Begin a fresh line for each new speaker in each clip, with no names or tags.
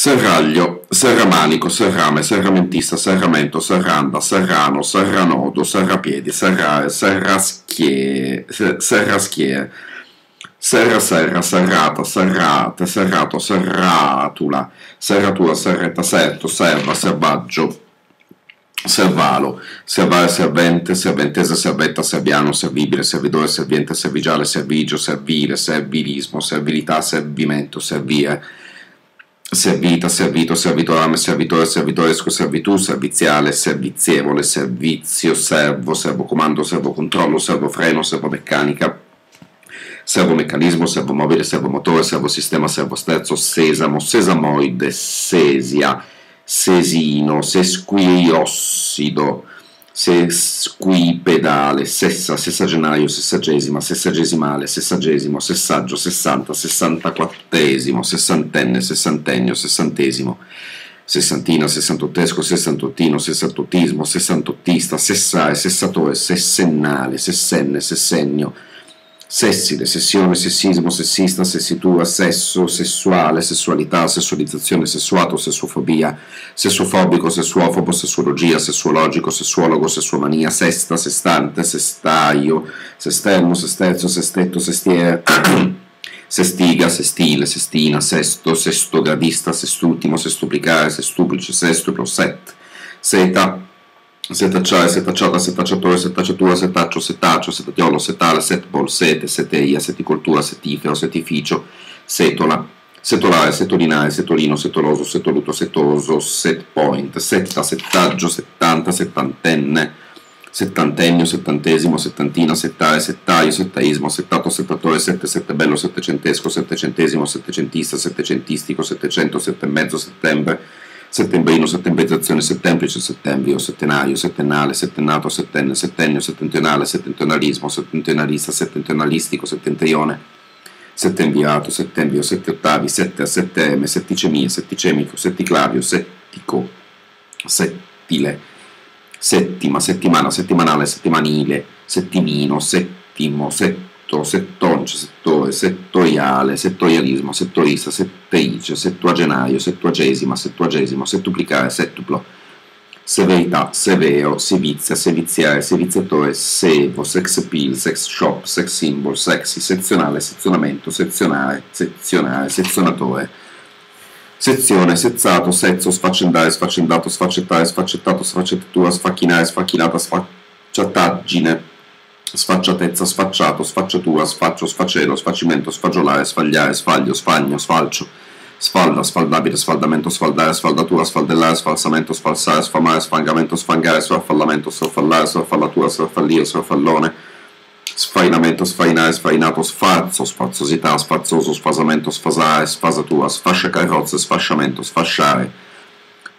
Serraglio, serramanico, serrame, serramentista, serramento, serranda, serrano, serranodo, serrapiedi, serrare, serraschie, serraschie, serra serra, serrata, serrate, serrato, serratula, serratura, serretta, serto, serva, servaggio, servalo, servare, servente, serventese, servetta, serviano, servibile, servidore, serviente, servigiale, servigio, servile, servilismo, servilità, servimento, servire, servita, servito, servitorame, servitore, servitoresco, servitù, serviziale, servizievole, servizio, servo, servocomando, servocontrollo, servofreno, servomeccanica, servomeccanismo, servomobile, servomotore, servosistema, servosterzo, sesamo, sesamoide, sesia, sesino, sesquiossido, sesquipedale, sessa, sessagenario, sessagesima, sessagesimale, sessagesimo, sessaggio, sessanta, sessantaquattresimo, sessantenne, sessantennio, sessantesimo, sessantina, sessantottesco, sessantottino, sessantottismo, sessantottista, sessae, sessatore, sessennale, sessenne, sessennio, sessile, sessione, sessismo, sessista, sessitura, sesso, sessuale, sessualità, sessualizzazione, sessuato, sessuofobia, sessuofobico, sessuofobo, sessuologia, sessuologico, sessuologo, sessuomania, sesta, sestante, sestaio, sesterno, sesterzo, sestetto, sestiere, sestiga, sestile, sestina, sesto, sestogradista, sestultimo, sestuplicare, sestuplice, sestuplo, set, seta, setacciare, setacciata, setacciatore, setacciatura, setaccio, setaccio, setatiolo, setale, setbol, sete, seteia, seticoltura, setifero, setificio, setola, setolare, setolinare, setolino, setoloso, setoluto, setoso, set point, setta, settaggio, settanta, settantenne, settantennio, settantesimo, settantina, settare, settaio, settaismo, settato, settatore, sette, settebello, settecentesco, settecentesimo, settecentista, settecentistico, settecento, settemezzo, settembre, settembrino, settembrizzazione, settemplice, settembrio, settenario, settennale, settennato, settenne, settennio, settentrionale, settentrionalismo, settentrionalista, settentrionalistico, settentrione, settenviato, settembio, sette ottavi, sette a setteme, setticemia, setticemico, setticlavio, settico, settile, settima, settimana, settimanale, settimanile, settimino, settimo, setto, settoncio, settore, settoriale, settorialismo, settorista, setterice, settuagenario, settuagesima, settuagesimo, settuplicare, settuplo, severità, severo, sevizia, seviziare, seviziatore, sevo, sex appeal, sex shop, sex symbol, sexy, sezionale, sezionamento, sezionare, sezionare, sezionatore, sezione, sezzato, sezzo, sfaccendare, sfaccendato, sfaccettare, sfaccettato, sfaccettatura, sfacchinare, sfacchinata, sfacciataggine, sfacciatezza, sfacciato, sfacciatura, sfaccio, sfacelo, sfacimento, sfagiolare, sfagliare, sfaglio, sfagno, sfalcio, sfalda, sfaldabile, sfaldamento, sfaldare, sfaldatura, sfaldellare, sfalsamento, sfalsare, sfamare, sfangamento, sfangare, sfarfallamento, sfarfallare, sfarfallatura, sfarfallio, sfarfallone, sfainamento, sfainare, sfainato, sfarzo, sfarzosità, sfarzoso, sfasamento, sfasare, sfasatura, sfascia carrozze, sfasciamento, sfasciare,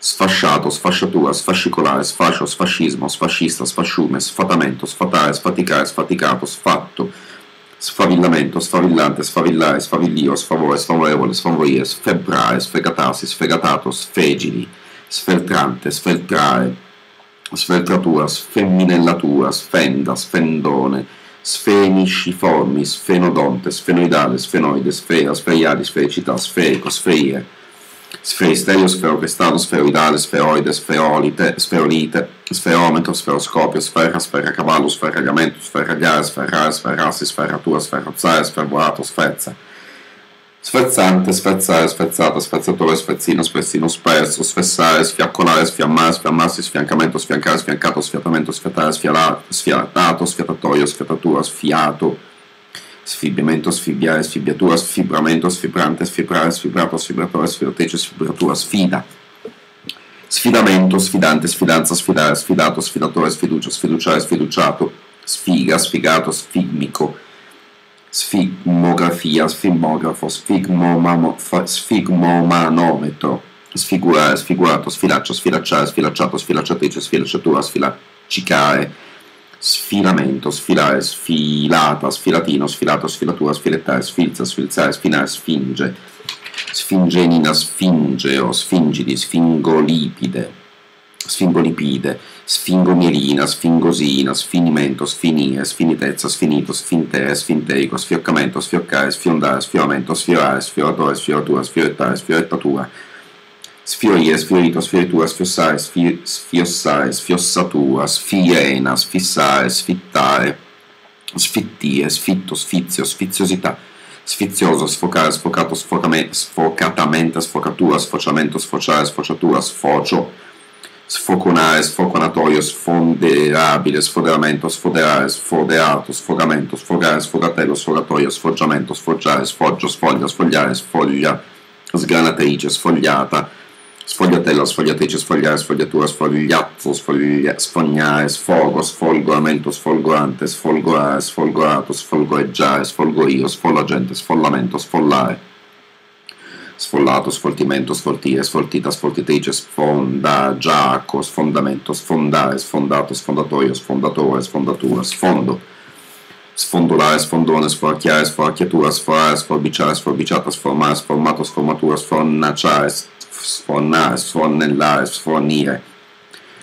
sfasciato, sfasciatura, sfascicolare, sfascio, sfascismo, sfascista, sfasciume, sfatamento, sfatare, sfaticare, sfaticato, sfatto, sfavillamento, sfavillante, sfavillare, sfavillio, sfavore, sfavorevole, sfavorire, sfebbrare, sfegatarsi, sfegatato, sfegili, sfeltrante, sfeltrare, sfeltratura, sfemminellatura, sfenda, sfendone, sfenisciformi, sfenodonte, sfenoidale, sfenoide, sfera, sferiali, sfericità, sferico, sferire, sferistelio, sferocrestato, sferoidale, sferoide, sferolite, sferolite, sferometro, sferoscopio, sfera, sferacavallo, sferragamento, sferragare, sferrare, sferrarsi, sferratura, sferrazzare, sfervorato, sferza. Sferzante, sferzare, sferzata, sferzatore, sferzino, sferzino, sperso, sfessare, sfiaccolare, sfiammare, sfiammarsi, sfiancamento, sfiancare, sfiancato, sfiatamento, sfiatare, sfiatato, sfiatatoio, sfiatatura, sfiato, sfibriamento, sfibiare, sfibiatura, sfibramento, sfibrante, sfibrare, sfibrato, sfibratore, sfibratrice, sfibratura, sfida. Sfidamento, sfidante, sfidanza, sfidare, sfidato, sfidatore, sfiducia, sfiduciare, sfiduciato, sfiga, sfigato, sfigmico, sfigmografia, sfigmografo, sfigmomanometro, sfigurare, sfigurato, sfilaccio, sfilacciare, sfilacciato, sfilacciatrice, sfilacciatura, sfilaccicare, sfilamento, sfilare, sfilata, sfilatino, sfilato, sfilatura, sfilettare, sfilza, sfilzare, sfinare, sfinge, sfingenina, sfingeo, sfingidi, sfingolipide, sfingolipide, sfingomielina, sfingosina, sfinimento, sfinire, sfinitezza, sfinito, sfintere, sfinteico, sfioccamento, sfioccare, sfiondare, sfioramento, sfiorare, sfioratore, sfioratura, sfiorettare, sfiorettatura, sfiorire, sfiorito, sfioritura, sfiossare, sfi, sfiossare, sfiossatura, sfiena, sfissare, sfittare, sfittire, sfitto, sfizio, sfiziosità, sfizioso, sfocare, sfocato, sfocatamente, sfocatura, sfociamento, sfociare, sfociatura, sfocio, sfoconare, sfoconatorio, sfonderabile, sfoderamento, sfoderare, sfoderato, sfogamento, sfogare, sfogatello, sfogatoio, sfoggiamento, sfoggiare, sfoggio, sfoglia, sfogliare, sfoglia, sgranatrice, sfogliata, sfogliatella, sfogliatrice, sfogliare, sfogliatura, sfogliazzo, sfoglia, sfognare, sfogo, sfolgoramento, sfolgorante, sfolgorare, sfolgorato, sfolgoreggiare, sfolgorio, sfollagente, sfollamento, sfollare. Sfollato, sfoltimento, sfoltire, sfoltita, sfoltitrice, sfonda, giaco, sfondamento, sfondare, sfondato, sfondatoio, sfondatore, sfondatura, sfondo, sfondolare, sfondone, sforacchiare, sforacchiatura, sforare, sforbiciare, sforbiciata, sformare, sformato, sformatura, sfornacciare, sfornare, sfornellare, sfornire,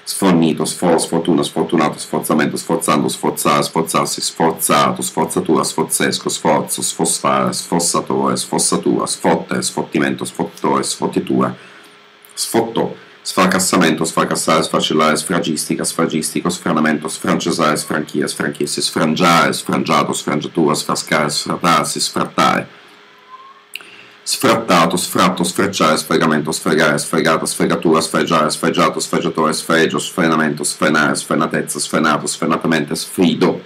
sfornito, sfor, sfortuna, sfortunato, sforzamento, sforzando, sforzare, sforzarsi, sforzato, sforzatura, sforzesco, sforzo, sfosfare, sfossatore, sfossatura, sfottere, sfottimento, sfottore, sfottitura, sfottò, sfracassamento, sfracassare, sfracellare, sfragistica, sfragistico, sfranamento, sfrancesare, sfranchire, sfranchirsi, sfrangiare, sfrangiato, sfrangiatura, sfrascare, sfratarsi, sfrattare, sfrattato, sfratto, sfrecciare, sfregamento, sfregare, sfregata, sfregatura, sfregiare, sfregiato, sfregiatore, sfregio, sfrenamento, sfrenare, sfrenatezza, sfrenato, sfrenatamente, sfrido,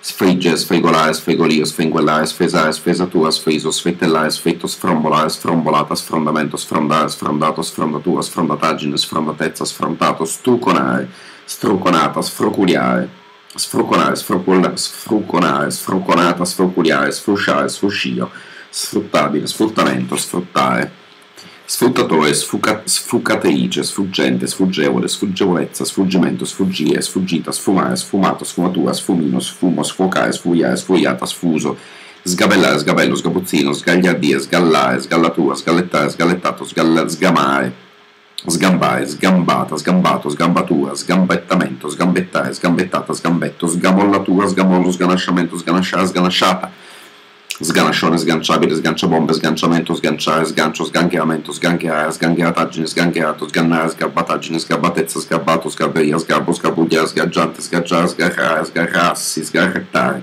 sfrigge, sfrigolare, sfrigolio, sfringuellare, sfresare, sfresatura, sfriso, sfrittellare, sfritto, sfrombolare, sfrombolata, sfrondamento, sfrondare, sfrondato, sfrondatura, sfrondataggine, sfrondatezza, sfrontato, struconare, struconata, sfroculiare, sfruconare, sfruconare, sfruconata, sfroculiare, sfrusciare, sfuscio, sfruttabile, sfruttamento, sfruttare, sfruttatore, sfuca, sfucatrice, sfuggente, sfuggevole, sfuggevolezza, sfuggimento, sfuggire, sfuggita, sfumare, sfumato, sfumatura, sfumino, sfumo, sfocare, sfuriare, sfuriata, sfuso, sgabellare, sgabello, sgabuzzino, sgagliardire, sgallare, sgallatura, sgallettare, sgallettato, sgalla, sgamare, sgambare, sgambata, sgambato, sgambatura, sgambettamento, sgambettare, sgambettata, sgambetto, sgamollatura, sgamollo, sganasciamento, sganasciare, sganasciata, sganascione, sganciabile, sganciabombe, sganciamento, sganciare, sgancio, sgancheramento, sgancherare, sgangherataggine, sgancherato, sgannare, sgabbataggine, sgabbatezza, sgabbato, sgabberia, sgabbo, sgabugliare, sgaggiante, sgaggiare, sgarrare, sgarrarsi, sgarrettare,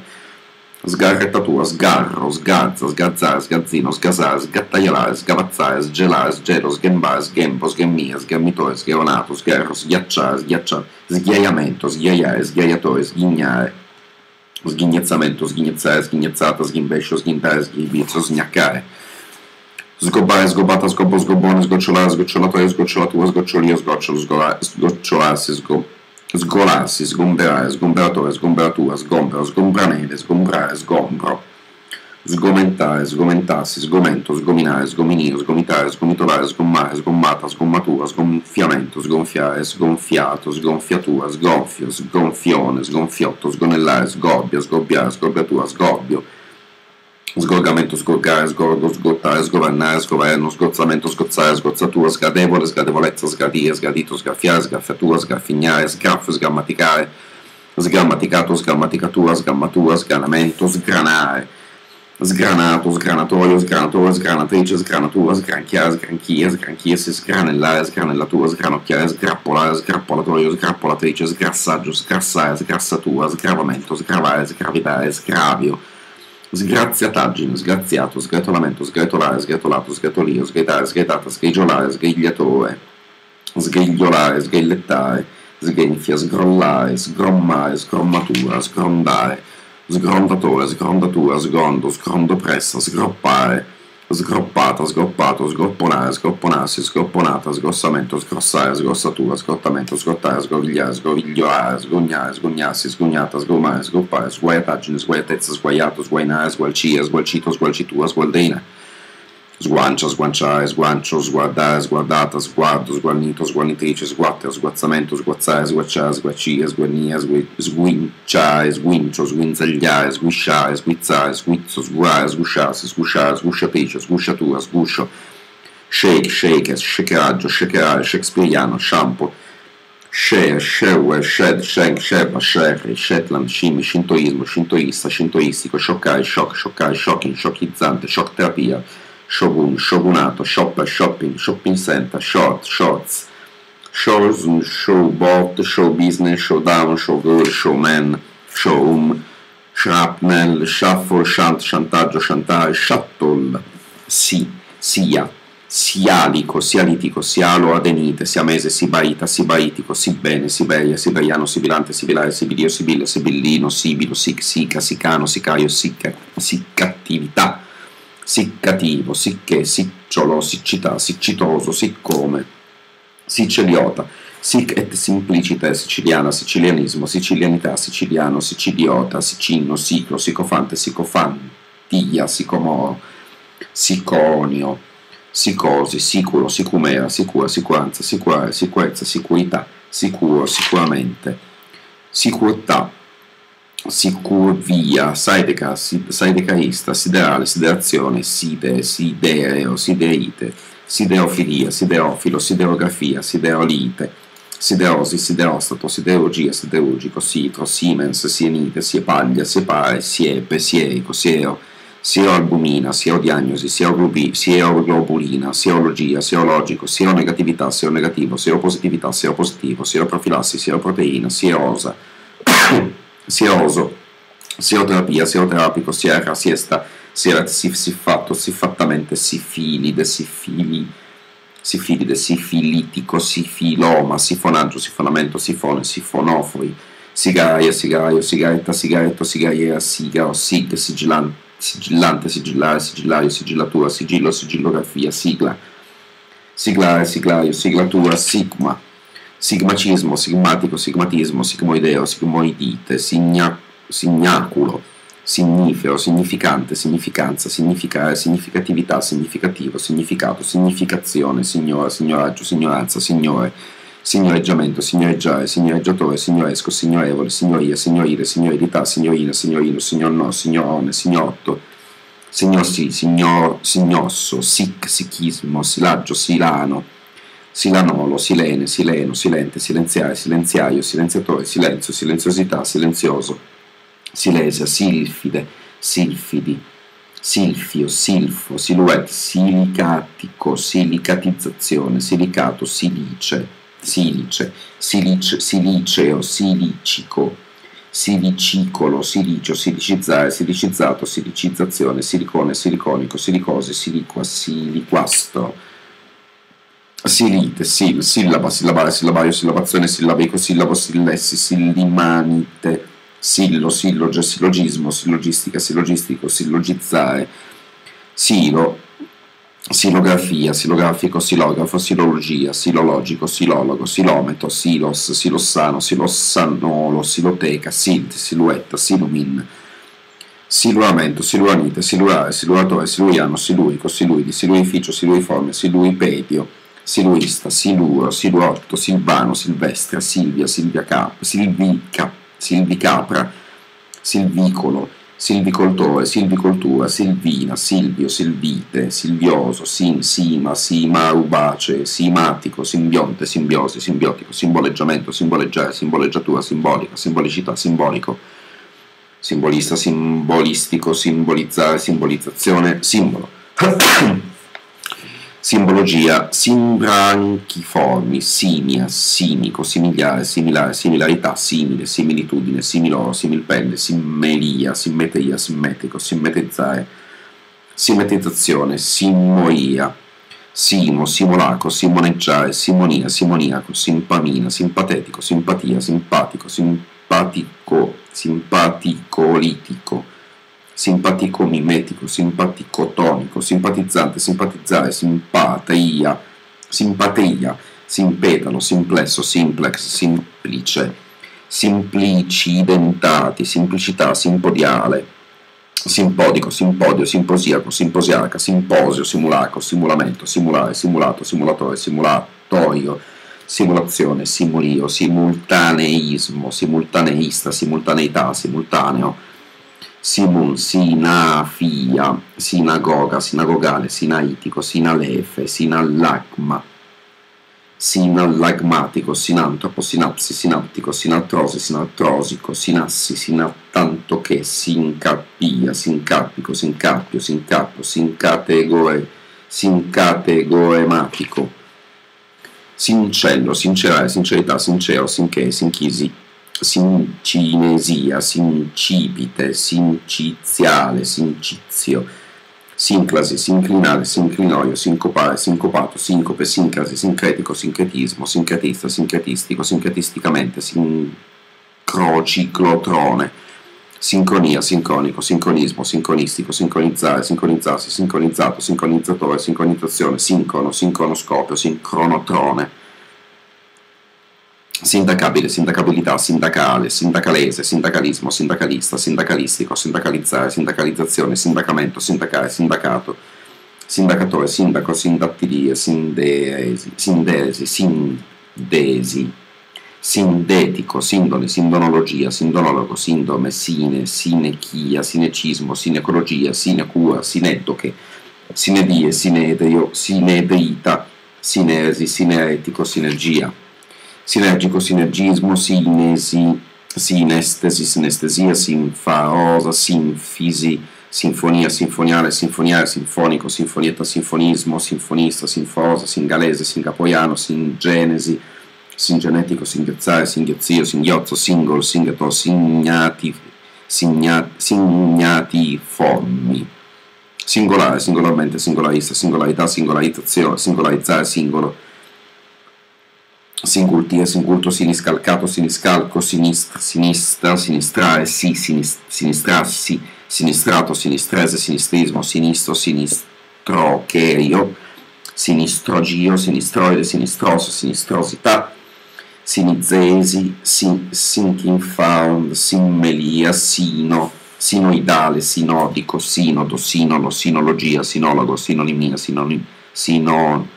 sgarrettatura, sgarro, sgazza, sgazzare, sgazzino, sgasare, sgattaiolare, sgavazzare, sgelare, sgelo, sghembare, sghembo, sghemmia, sghermitore, sgheronato, sgherro, sghiacciare, sghiacciare, sghiaiamento, sghiaiare, sghiaiatore, sghignare, zginie cemento, zginie C, zginie cata, zginie bejsio, zginie te, zginie co, zginie kare. Zgoba, zgobata, zgobo, zgobony, zgoczula, zgoczula, to jest zgoczula, tu zgoczuli, zgoczul, zgoczula, zgo, zgola, zgombera, zgombera, to jest zgombera, tu, zgombra, zgombrane, zgombrane, zgombro. Sgomentare, sgomentarsi, sgomento, sgominare, sgominio, sgomitare, sgomitolare, sgommare, sgommata, sgommatura, sgonfiamento, sgonfiare, sgonfiato, sgonfiatura, sgonfio, sgonfione, sgonfiotto, sgonellare, sgobbia, sgobbiare, sgobbiatura, sgobbio, sgorgamento, sgorgare, sgorgo, sgottare, sgovernare, sgoverno, sgozzamento, sgozzare, sgozzatura, sgradevole, sgradevolezza, sgradire, sgradito, sgraffiare, sgraffiatura, sgraffignare, sgraffio, sgrammaticare, sgrammaticato, sgrammaticatura, sgammatura, sgranamento, sgranare, sgranato, sgranatoio, sgranatore, sgranatrice, sgranatura, sgranchiare, sgranchia, sgranchirsi, sgranellare, sgranellatura, sgranocchiare, sgrappolare, sgrappolatoio, sgrappolatrice, sgrassaggio, sgrassare, sgrassatura, sgravamento, sgravare, sgravidare, sgravio, sgraziataggine, sgraziato, sgretolamento, sgretolare, sgretolato, sgretolio, sgretare, sgretata, sgrigiolare, sgrigliatore, sgrigliolare, sgrigliettare, sgrinfia, sgrollare, sgrommare, sgrommatura, sgrondare, sgrondatore, sgrondatura, sgrondo, sgrondopressa, sgroppare, sgroppata, sgroppato, sgropponare, sgropponarsi, sgropponata, sgrossamento, sgrossare, sgrossatura, sgrottamento, sgrottare, sgrovigliare, sgrovigliare, sgognare, sgognarsi, sgognata, sgomare, sgroppare, sguaiataggine, sguaiatezza, sguaiato, sguainare, sgualcia, sgualcito, sgualcitura, sgualdrina, sguancia, sguanciare, sguancio, sguardare, sguardata, sguardo, sguarnito, sguarnitrice, sguattero, sguazzamento, sguazzare, sguacciare, sguaccia, sguarnia, sguinciare, sguincio, sguinzagliare, sguisciare, sguizzare, sguizzo, sguare, sgusciarsi, sgusciare, sgusciatrice, sgusciatura, sguscio, shake, shaker, shakeraggio, shakerare, shakespeariano, shampoo, Share, Sherwell, Shed, Shank, Sheba, Sherry, Shetland, Shimi, Shintoismo, Shintoista, Shintoistico, Scioccare, Shock, Scioccare, Shocking, Shockhizzante, Shock terapia, shogun, shogunato, shopper, shopping, shopping center, short, shorts, shows, showbot, show business, showdown, showgirl, showman, showroom, shrapnel, shuffle, shunt, shantaggio, shantare, shuttle, si, sia, sialico, sialitico, sialo, adenite, siamese, sibaita, sibaitico, sibene, siberia, siberiano, sibilante, sibilare, sibilio, sibilla, sibillino, sibilo, sic, sica, sicano, sicaio, sicca, siccattività, siccativo, sicché, sicciolo, siccità, siccitoso, siccome, siciliota, sic et simplicite, siciliana, sicilianismo, sicilianità, siciliano, siciliota, sicino, siclo, sicofante, sicofantia, sicomoro, siconio, sicosi, siculo, sicumera, sicura, sicuranza, sicurare, sicurezza, sicurità, sicuro, sicuramente, sicurtà, sicurvia, saideca, saidecaista, siderale, siderazione, side, sidereo, siderite, siderofilia, siderofilo, siderografia, siderolite, siderosi, siderostato, siderurgia, siderurgico, sitro, siemens, sienite, siepaglia, siepare, siepe, sierico, siero, sieroalbumina, sierodiagnosi, sieroglobulina, sierologia, sierologico, sieronegatività, sieronegativo, sieropositività, sieropositivo, sieroprofilassi, sieroproteina, sierosa, sieroso, sieroterapia, sieroterapico, sierra, siesta, siera, siffatto, siffattamente, sifilide, sifili, sifilide, sifilitico, sifiloma, sifonaggio, sifonamento, sifone, sifonofori, sigaria, sigario, sigaretta, sigaretto, sigariera, sigaro, sig, sigillante, sigillante, sigillare, sigillario, sigillatura, sigillo, sigillografia, sigla, siglare, siglario, siglatura, sigma, sigmacismo, sigmatico, sigmatismo, sigmoideo, sigmoidite, signa, signaculo, signifero, significante, significanza, significare, significatività, significativo, significato, significazione, signora, signoraggio, signoranza, signore, signoreggiamento, signoreggiare, signoreggiatore, signoresco, signorevole, signoria, signorile, signorilità, signorina, signorino, signor no, signorone, signotto, signossi, signor, signosso, sic, sichismo, silaggio, silano, silanolo, silene, sileno, silente, silenziare, silenziaio, silenziatore, silenzio, silenziosità, silenzioso, silesia, silfide, silfidi, silfio, silfo, silhouette, silicatico, silicatizzazione, silicato, silice, silice, silice, siliceo, silicico, silicicolo, silicio, silicizzare, silicizzato, silicizzazione, silicone, siliconico, silicosi, siliqua, siliquastro, silite, sil, sillaba, sillabare, sillabario, sillabazione, sillabico, sillabo, sillessi, sillimanite, sillo, silloge, sillogismo, sillogistica, sillogistico, sillogizzare, silo, silografia, silografico, silografo, silologia, silologico, silologo, silometro, silos, silossano, silossanolo, siloteca, silt, siluetta, silumin, siluramento, siluranite, silurare, siluratore, siluriano, silurico, siluidi, siluificio, siluiforme, siluipedio, siluista, siluro, siluotto, silvano, silvestra, silvia, silvia cap, silvica, silvicapra, silvicolo, silvicoltore, silvicoltura, silvina, silvio, silvite, silvioso, sim, sima, sima, ubace, simatico, simbionte, simbiosi, simbiotico, simboleggiamento, simboleggiare, simboleggiatura, simbolica, simbolicità, simbolico, simbolista, simbolistico, simbolizzare, simbolizzazione, simbolo. Simbologia, simbranchiformi, simia, simico, similiare, similare, similarità, simile, similitudine, similoro, similpelle, simmelia, simmetria, simmetrico, simmetrizzare, simmetrizzazione, simmoia, simo, simulacro, simoneggiare, simonia, simoniaco, simpamina, simpatetico, simpatia, simpatico, simpatico, simpaticolitico, simpatico mimetico, simpatico tonico, simpatizzante, simpatizzare, simpatia, simpatia, simpetalo, simplesso, simplex, simplice, simplicidentati, simplicità, simpodiale, simpodico, simpodio, simposiaco, simposiaca, simposio, simulacro, simulamento, simulare, simulato, simulatore, simulatorio, simulazione, simulio, simultaneismo, simultaneista, simultaneità, simultaneo, simul, sinafia, sinagoga, sinagogale, sinaitico, sinalefe, sinallagma, sinallagmatico, sinantropo, sinapsi, sinaptico, sinaltrosi, sinaltrosico, sinassi, sinattanto che, sincapia, sincarpico, sincarpio, sincarpio, sincategore, sincategorematico, sincello, sincerare, sincerità, sincero, sinché, sinchisi, sincinesia, sincipite, sinciziale, sincizio, sinclasi, sinclinare, sinclinoio, sincopare, sincopato, sincope, sincrasi, sincretico, sincretismo, sincretista, sincretistico, sincretisticamente, sincrociclotrone, sincronia, sincronico, sincronismo, sincronistico, sincronizzare, sincronizzarsi, sincronizzato, sincronizzatore, sincronizzazione, sincrono, sincronoscopio, sincronotrone, sindacabile, sindacabilità, sindacale, sindacalese, sindacalismo, sindacalista, sindacalistico, sindacalizzare, sindacalizzazione, sindacamento, sindacare, sindacato, sindacatore, sindaco, sindattilie, sindesi, sindesi, sindesi, sindetico, sindone, sindonologia, sindonologo, sindome, sine, sinechia, sinecismo, sinecologia, sinecura, sineddoche, sinedie, sinedrio, sinedrita, sinesi, sineretico, sinergia, sinergico, sinergismo, sinesi, sinestesi, sinestesia, sinfarosa, sinfisi, sinfonia, sinfoniale, sinfoniare, sinfonico, sinfonietta, sinfonismo, sinfonista, sinfosa, singalese, singapoiano, singenesi, singenetico, singhiazzare, singhiozzio, singhiozzo, singolo, singheto, signati, signati, signatiformi, singolare, singolarmente, singolarista, singolarità, singolarizzazione, singolarizzare, singolo, singultire, singulto, siniscalcato, siniscalco, sinistra, sinistra, sinistrare, sì, sinistrarsi, sinistrato, sinistrese, sinistrismo, sinistro, sinistro, che io, sinistrogio, sinistroide, sinistroso, sinistrosità, sinizesi, sin, sinking found, simmelia, sino, sinoidale, sinodico, sinodo, sinolo, sinologia, sinologo, sinonimia, sinonim, sinonimico,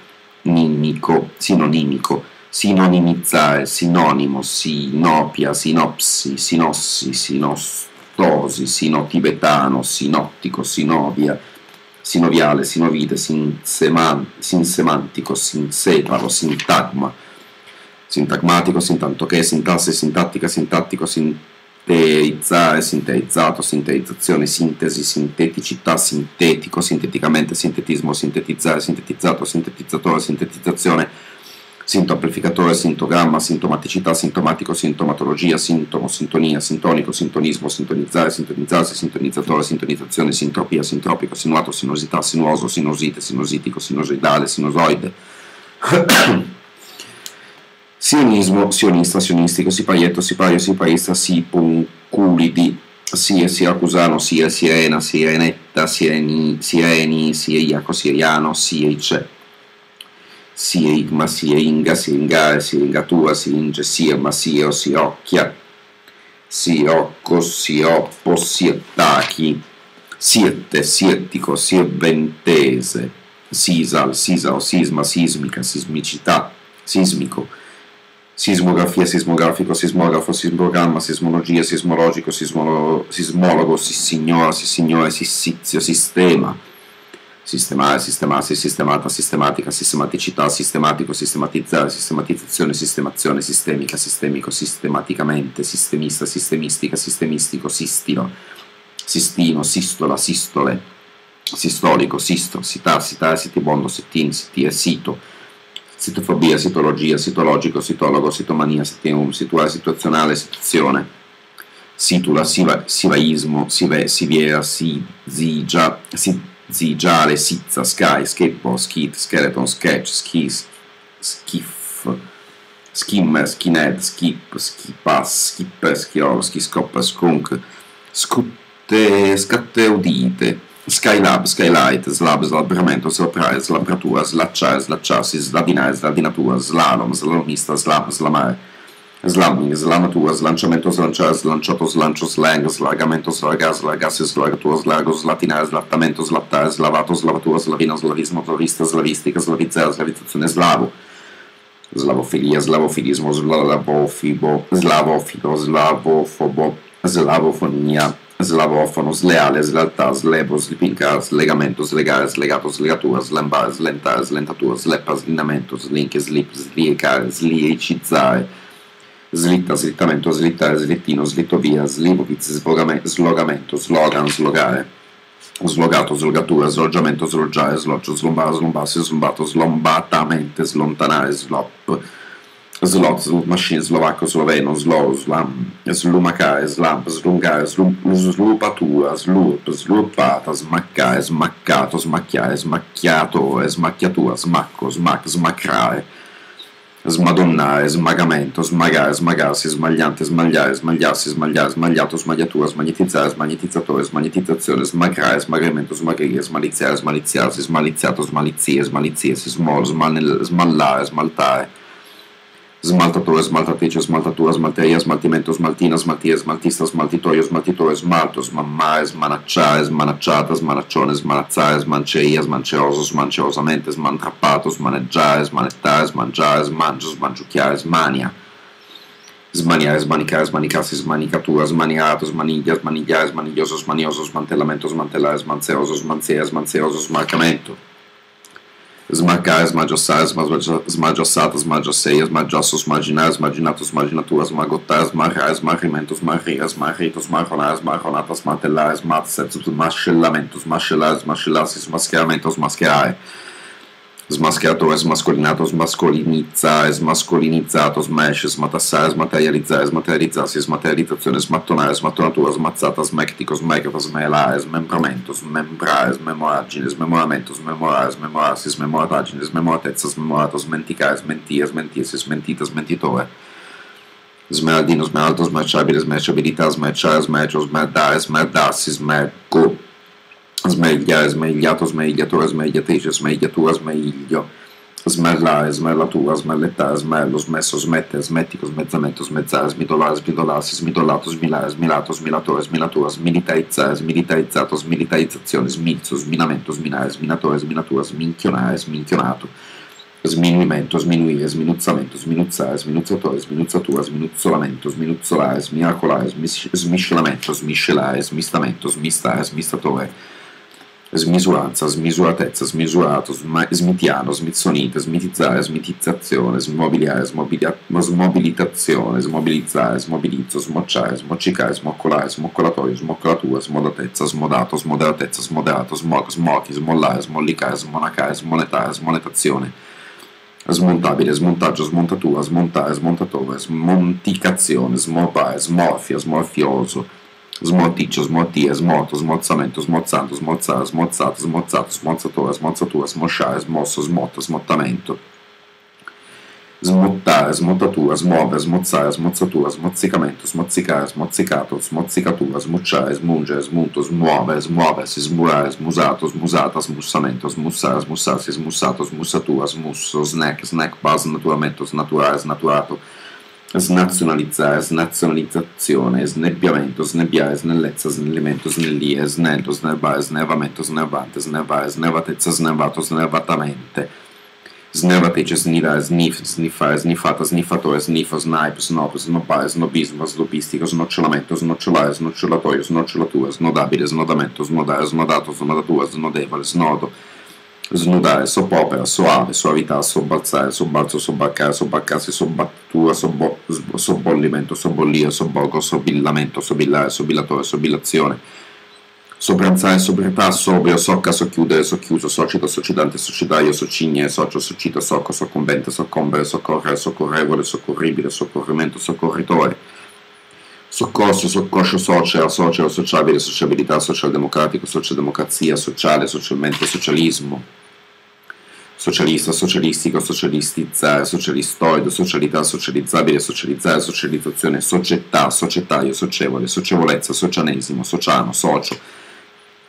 sinonimico, sinonimizzare, sinonimo, sinopia, sinopsi, sinossi, sinostosi, sinotibetano, sinottico, sinovia, sinoviale, sinovide, sinsemantico, sinseparo, sintagma, sintagmatico, sintantoché, sintasse, sintattica, sintattico, sintetizzare, sintetizzato, sintetizzazione, sintesi, sinteticità, sintetico, sinteticamente, sintetismo, sintetizzare, sintetizzato, sintetizzatore, sintetizzazione, sintoamplificatore, sintogramma, sintomaticità, sintomatico, sintomatologia, sintomo, sintonia, sintonico, sintonismo, sintonizzare, sintonizzarsi, sintonizzatore, sintonizzazione, sintropia, sintropico, sinuato, sinuosità, sinuoso, sinusite, sinusitico, sinusoidale, sinusoide. Sionismo, sionista, sionistico, sipaietto, sipaio, sipaista, sipunculidi, sia siracusano, sia sirena, sirenetta, sireni, sireni, siriaco, siriano, sirice, sirigma, siringa, siringare, siringatura, siringe, sirma, siro, sirocchia, sirocco, siroppo, sirtachi, sirte, sirtico, sirventese, sisal, sisao, sisma, sismica, sismicità, sismico, sismografia, sismografico, sismografo, sismogramma, sismologia, sismologico, sismolo, sismologo, sissignora, sissignore, sissizio, sistema, sistemare, sistemarsi, sistemata, sistematica, sistematicità, sistematico, sistematizzare, sistematizzazione, sistemazione, sistemica, sistemico, sistematicamente, sistemista, sistemistica, sistemistico, sistino, sistino, sistola, sistole, sistolico, sisto, sitar, sitar, sitibondo, sitin, sitire, sito, sitofobia, sitologia, sitologico, sitologo, sitomania, sitium, situare, situazionale, situazione, situla, siva, sivaismo, sive, siviera, si, zigia, si, zigiale, sizza, sky, skateboard, skit, skeleton, sketch, skis, skiff, skimmer, skinhead, skip, skipass, skipper, schiolo, skiscopper, skunk, scutte, scatte udite, Skylab, Skylight, Slab, Slabramento, Slaprare, Slabratura, Slacciare, Slacciarsi, Sladinare, Sladinatura, Slalom, Slalomista, Slam, Slamare, Slamming, Slamatura, Slanciamento, Slanciare, Slanciato, Slancio, Slang, Slagamento, Slagar, Slagarsi, Slagatura, Slago, Slatinare, Slattamento, Slattare, Slavato, Slavatura, Slavino, Slavismo, Slavista, Slavistica, Slavizzare, Slavizzazione, Slavo, Slavofilia, Slavofilismo, Slavofibo, Slavofido, Slavofobo, Slavofonia, slavofono, sleale, slealtà, slebo, slipincar, slegamento, slegare, slegato, slegatura, slambare, slentare, slentatura, sleppa, slindamento, slink, slip, sliecare, sliricizzare, slitta, slittamento, slittare, slittino, slittovia, slivoviz, slogamento, slogan, slogare. slogato, slogatura, sloggiamento, sloggiare, sloggio, slombare, slombarsi, slombato, slombatamente, slontanare, slop, slot, slot machine, slovacco, sloveno, slow, slam, slumacare, slamp, slungare, slupatura, slup, slupata, smaccare, smaccato, smacchiare, smacchiato, smacchiatura, smacco, smac, smacrare, smadonnare, smagamento, smagare, smagarsi, smagliante, smagliare, smagliarsi, smagliare, smagliato, smagliatura, smagnetizzare, smagnetizzatore, smagnetizzazione, smagrare, smagrimento, smagrire, smaliziare, smaliziarsi, smaliziato, smalizie, smaliziesi, small, smallare, smaltare, smaltatore, smaltatrice, smaltatura, smalteria, smaltimento, smaltina, smaltire, smaltista, smaltitoio, smaltitore, smalto, smammare, smanacciare, smanacciata, smanaccione, smanazzare, smanceria, smanceroso, smancerosamente, smantrappato, smaneggiare, smanettare, smangiare, smangio, smangiucchiare, smania. Smaniare, smanicare, smanicarsi, smanicatura, smaniato, smaniglia, smanigliare, smaniglioso, smanioso, smantellamento, smantellare, smanzeroso, smanzea, smanzeroso, smarcamento esmagar, esmajossar, esmajossadas, esmajosseias, esmajossos, maginar, esmaginatos, maginaturas, esmagotar, esmarrar, esmarrimentos, marrir, esmarritos, marronar, esmarronatas, matelar, esmatsetos, machilamentos, machilar, esmachilasses, masqueamentos, masquear. Smascherare smascheratore, smascolinato, smascolinizzare, smascolinizzato, smash, smatassare, smaterializzare, smaterializzarsi, smaterializzazione, smattonare, smattonatura, smazzata, smectico, smecrata, smelare, smembramento, smembrare, smemoragine, smemoramento, smemorare, smemorarsi, smemorataggine, smemoratezza, smemorato, smenticare, smentire, smentirsi, smentita, smentitore. Smeraldino, smeraldo, smerciabile, smerciabilità, smerciare, smercio, smerdare, smerdarsi, smergo, smegliare, smegliato, smegliatore, smegliatrice, smegliatura, smeglio, smerlare, smerlatura, smerlettare, smerlo, smesso, smette, smettico, smezzamento, smezzare, smidolare, smidolarsi, smidolato, smilare, smilato, smilatore, smilatura, smilitarizzare, smilitarizzato, smilitarizzazione, smilzo, sminamento, sminare, sminatore, sminatura, sminchionare, sminchionato, sminuimento, sminuire, sminuzzamento, sminuzzare, sminuzzatore, sminuzzatura, sminuzzolamento, sminuzzolare, smiracolare, smiscelamento, smiscelare, smistamento, smistare, smistatore, smisuranza, smisuratezza, smisurato, sma- smitiano, smizzonite, smitizzare, smitizzazione, smobiliare, smobilia- smobilitazione, smobilizzare, smobilizzo, smocciare, smoccicare, smoccolare, smoccolatorio, smoccolatura, smodatezza, smodato, smoderatezza, smoderato, smog, smochi, smollare, smollicare, smonacare, smonetare, smonetazione smontabile, smontaggio, smontatura, smontare, smontatore, smonticazione, smorbare, smorfia, smorfioso, smorticcio, smortire, smorto, smorzamento, smorzando, smorzare, smorzato, smorzato, smorzatura, smorzatura, smosciare, smosso, smotto, smottamento, smottare, smottatura, smuovere, smozzare, smozzatura, smozzicamento, smozzicare, smozzicato, smozzicatura, smucciare, smungere, smunto, smuovere, smuoversi, smurare, smusato, smusata, smussamento, smussare, smussarsi, smussato, smussatura, smusso, snack, snack bar, snaturamento, snaturare, snaturato, snazionalizzare, snazionalizzazione, snebbiamento, snebbiare, snellezza, snellimento, snellire, snello, snervare, snervamento, snervante, snervare, snervatezza, snervato, snervatamente, snervatrice, snirare, sniff, sniffare, sniffata, sniffatore, sniffo, snipe, snob, snobbare, snobismo, snobistico, snocciolamento, snocciolare, snocciolatoio, snocciolatura, snodabile, snodamento, snodare, snodato, snodatura, snodevole, snodo, snudare, soppopera, soave, suavità, sobbalzare, sobbalzo, sobbarcare, sobbarcarsi, sobbattura, sobbo, sobbollimento, sobbollire, sobborgo, sobillamento, sobillare, sobillatore, sobillazione, sobranzare, sobrietà, sobrio, socca, socchiudere, socchiuso, socito, socidante, societario, socigne, socio, socito, socco, soccombente, soccombere, soccorrere, soccorrevole, soccorribile, soccorrimento, soccorritore, soccorso, soccoscio, sociale, sociale, sociabile, sociabilità, socialdemocratico, socialdemocrazia, sociale, socialmente, socialismo, socialista, socialistico, socialistizzare, socialistoide, socialità, socializzabile, socializzare, socializzazione, società, societario, socievole, socievolezza, socianesimo, sociano, socio,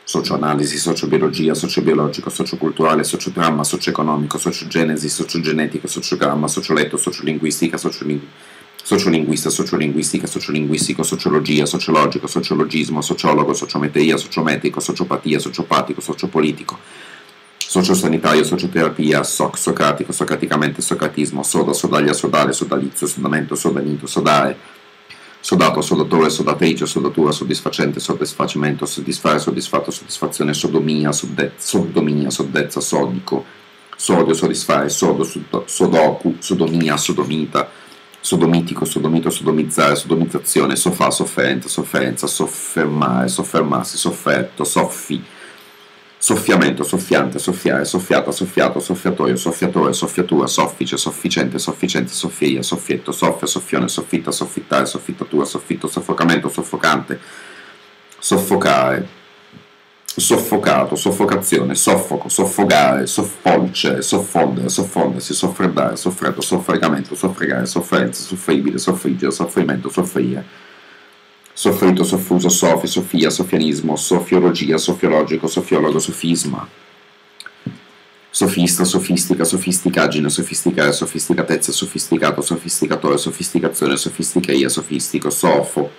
socioanalisi, sociobiologia, sociobiologico, socioculturale, sociodramma, socioeconomico, sociogenesi, sociogenetico, sociogramma, socioletto, sociolinguistica, sociolinguistica, sociolinguista, sociolinguistica, sociolinguistico, sociologia, sociologico, sociologismo, sociologo, sociometria, sociometrico, sociopatia, sociopatico, sociopolitico, sociosanitario, socioterapia, soc, socratico, socraticamente, socratismo, soda, sodaglia, sodale, sodalizio, sodamento, sodanito, sodare, sodato, sodatore, sodatrice, sodatura, soddisfacente, soddisfacimento, soddisfare, soddisfatto, soddisfazione, sodomia, sodomia, soddezza, sodico, sodio, soddisfare, sodo, sodoku, sodomia, sodomita, sodomitico, sodomito, sodomizzare, sodomizzazione, sofà, sofferente, sofferenza, soffermare, soffermarsi, sofferto, soffi, soffiamento, soffiante, soffiare, soffiata, soffiato, soffiatoio, soffiatore, soffiatura, soffice, sofficente, sofficente, soffia, soffietto, soffia, soffione, soffitta, soffittare, soffittatura, soffitto, soffocamento, soffocante, soffocare, soffocato, soffocazione, soffoco, soffocare, soffolcere, soffondere, soffondersi, soffreddare, soffreddo, soffregamento, soffregare, sofferenza, soffribile, soffriggere, soffrimento, soffrire. Soffrito, soffuso, sofi, sofia, sofianismo, sofiologia, sofiologico, sofiologo, sofisma, sofista, sofistica, sofisticaggine, sofisticare, sofisticatezza, sofisticato, sofisticatore, sofisticazione, sofisticheia, sofistico, sofo,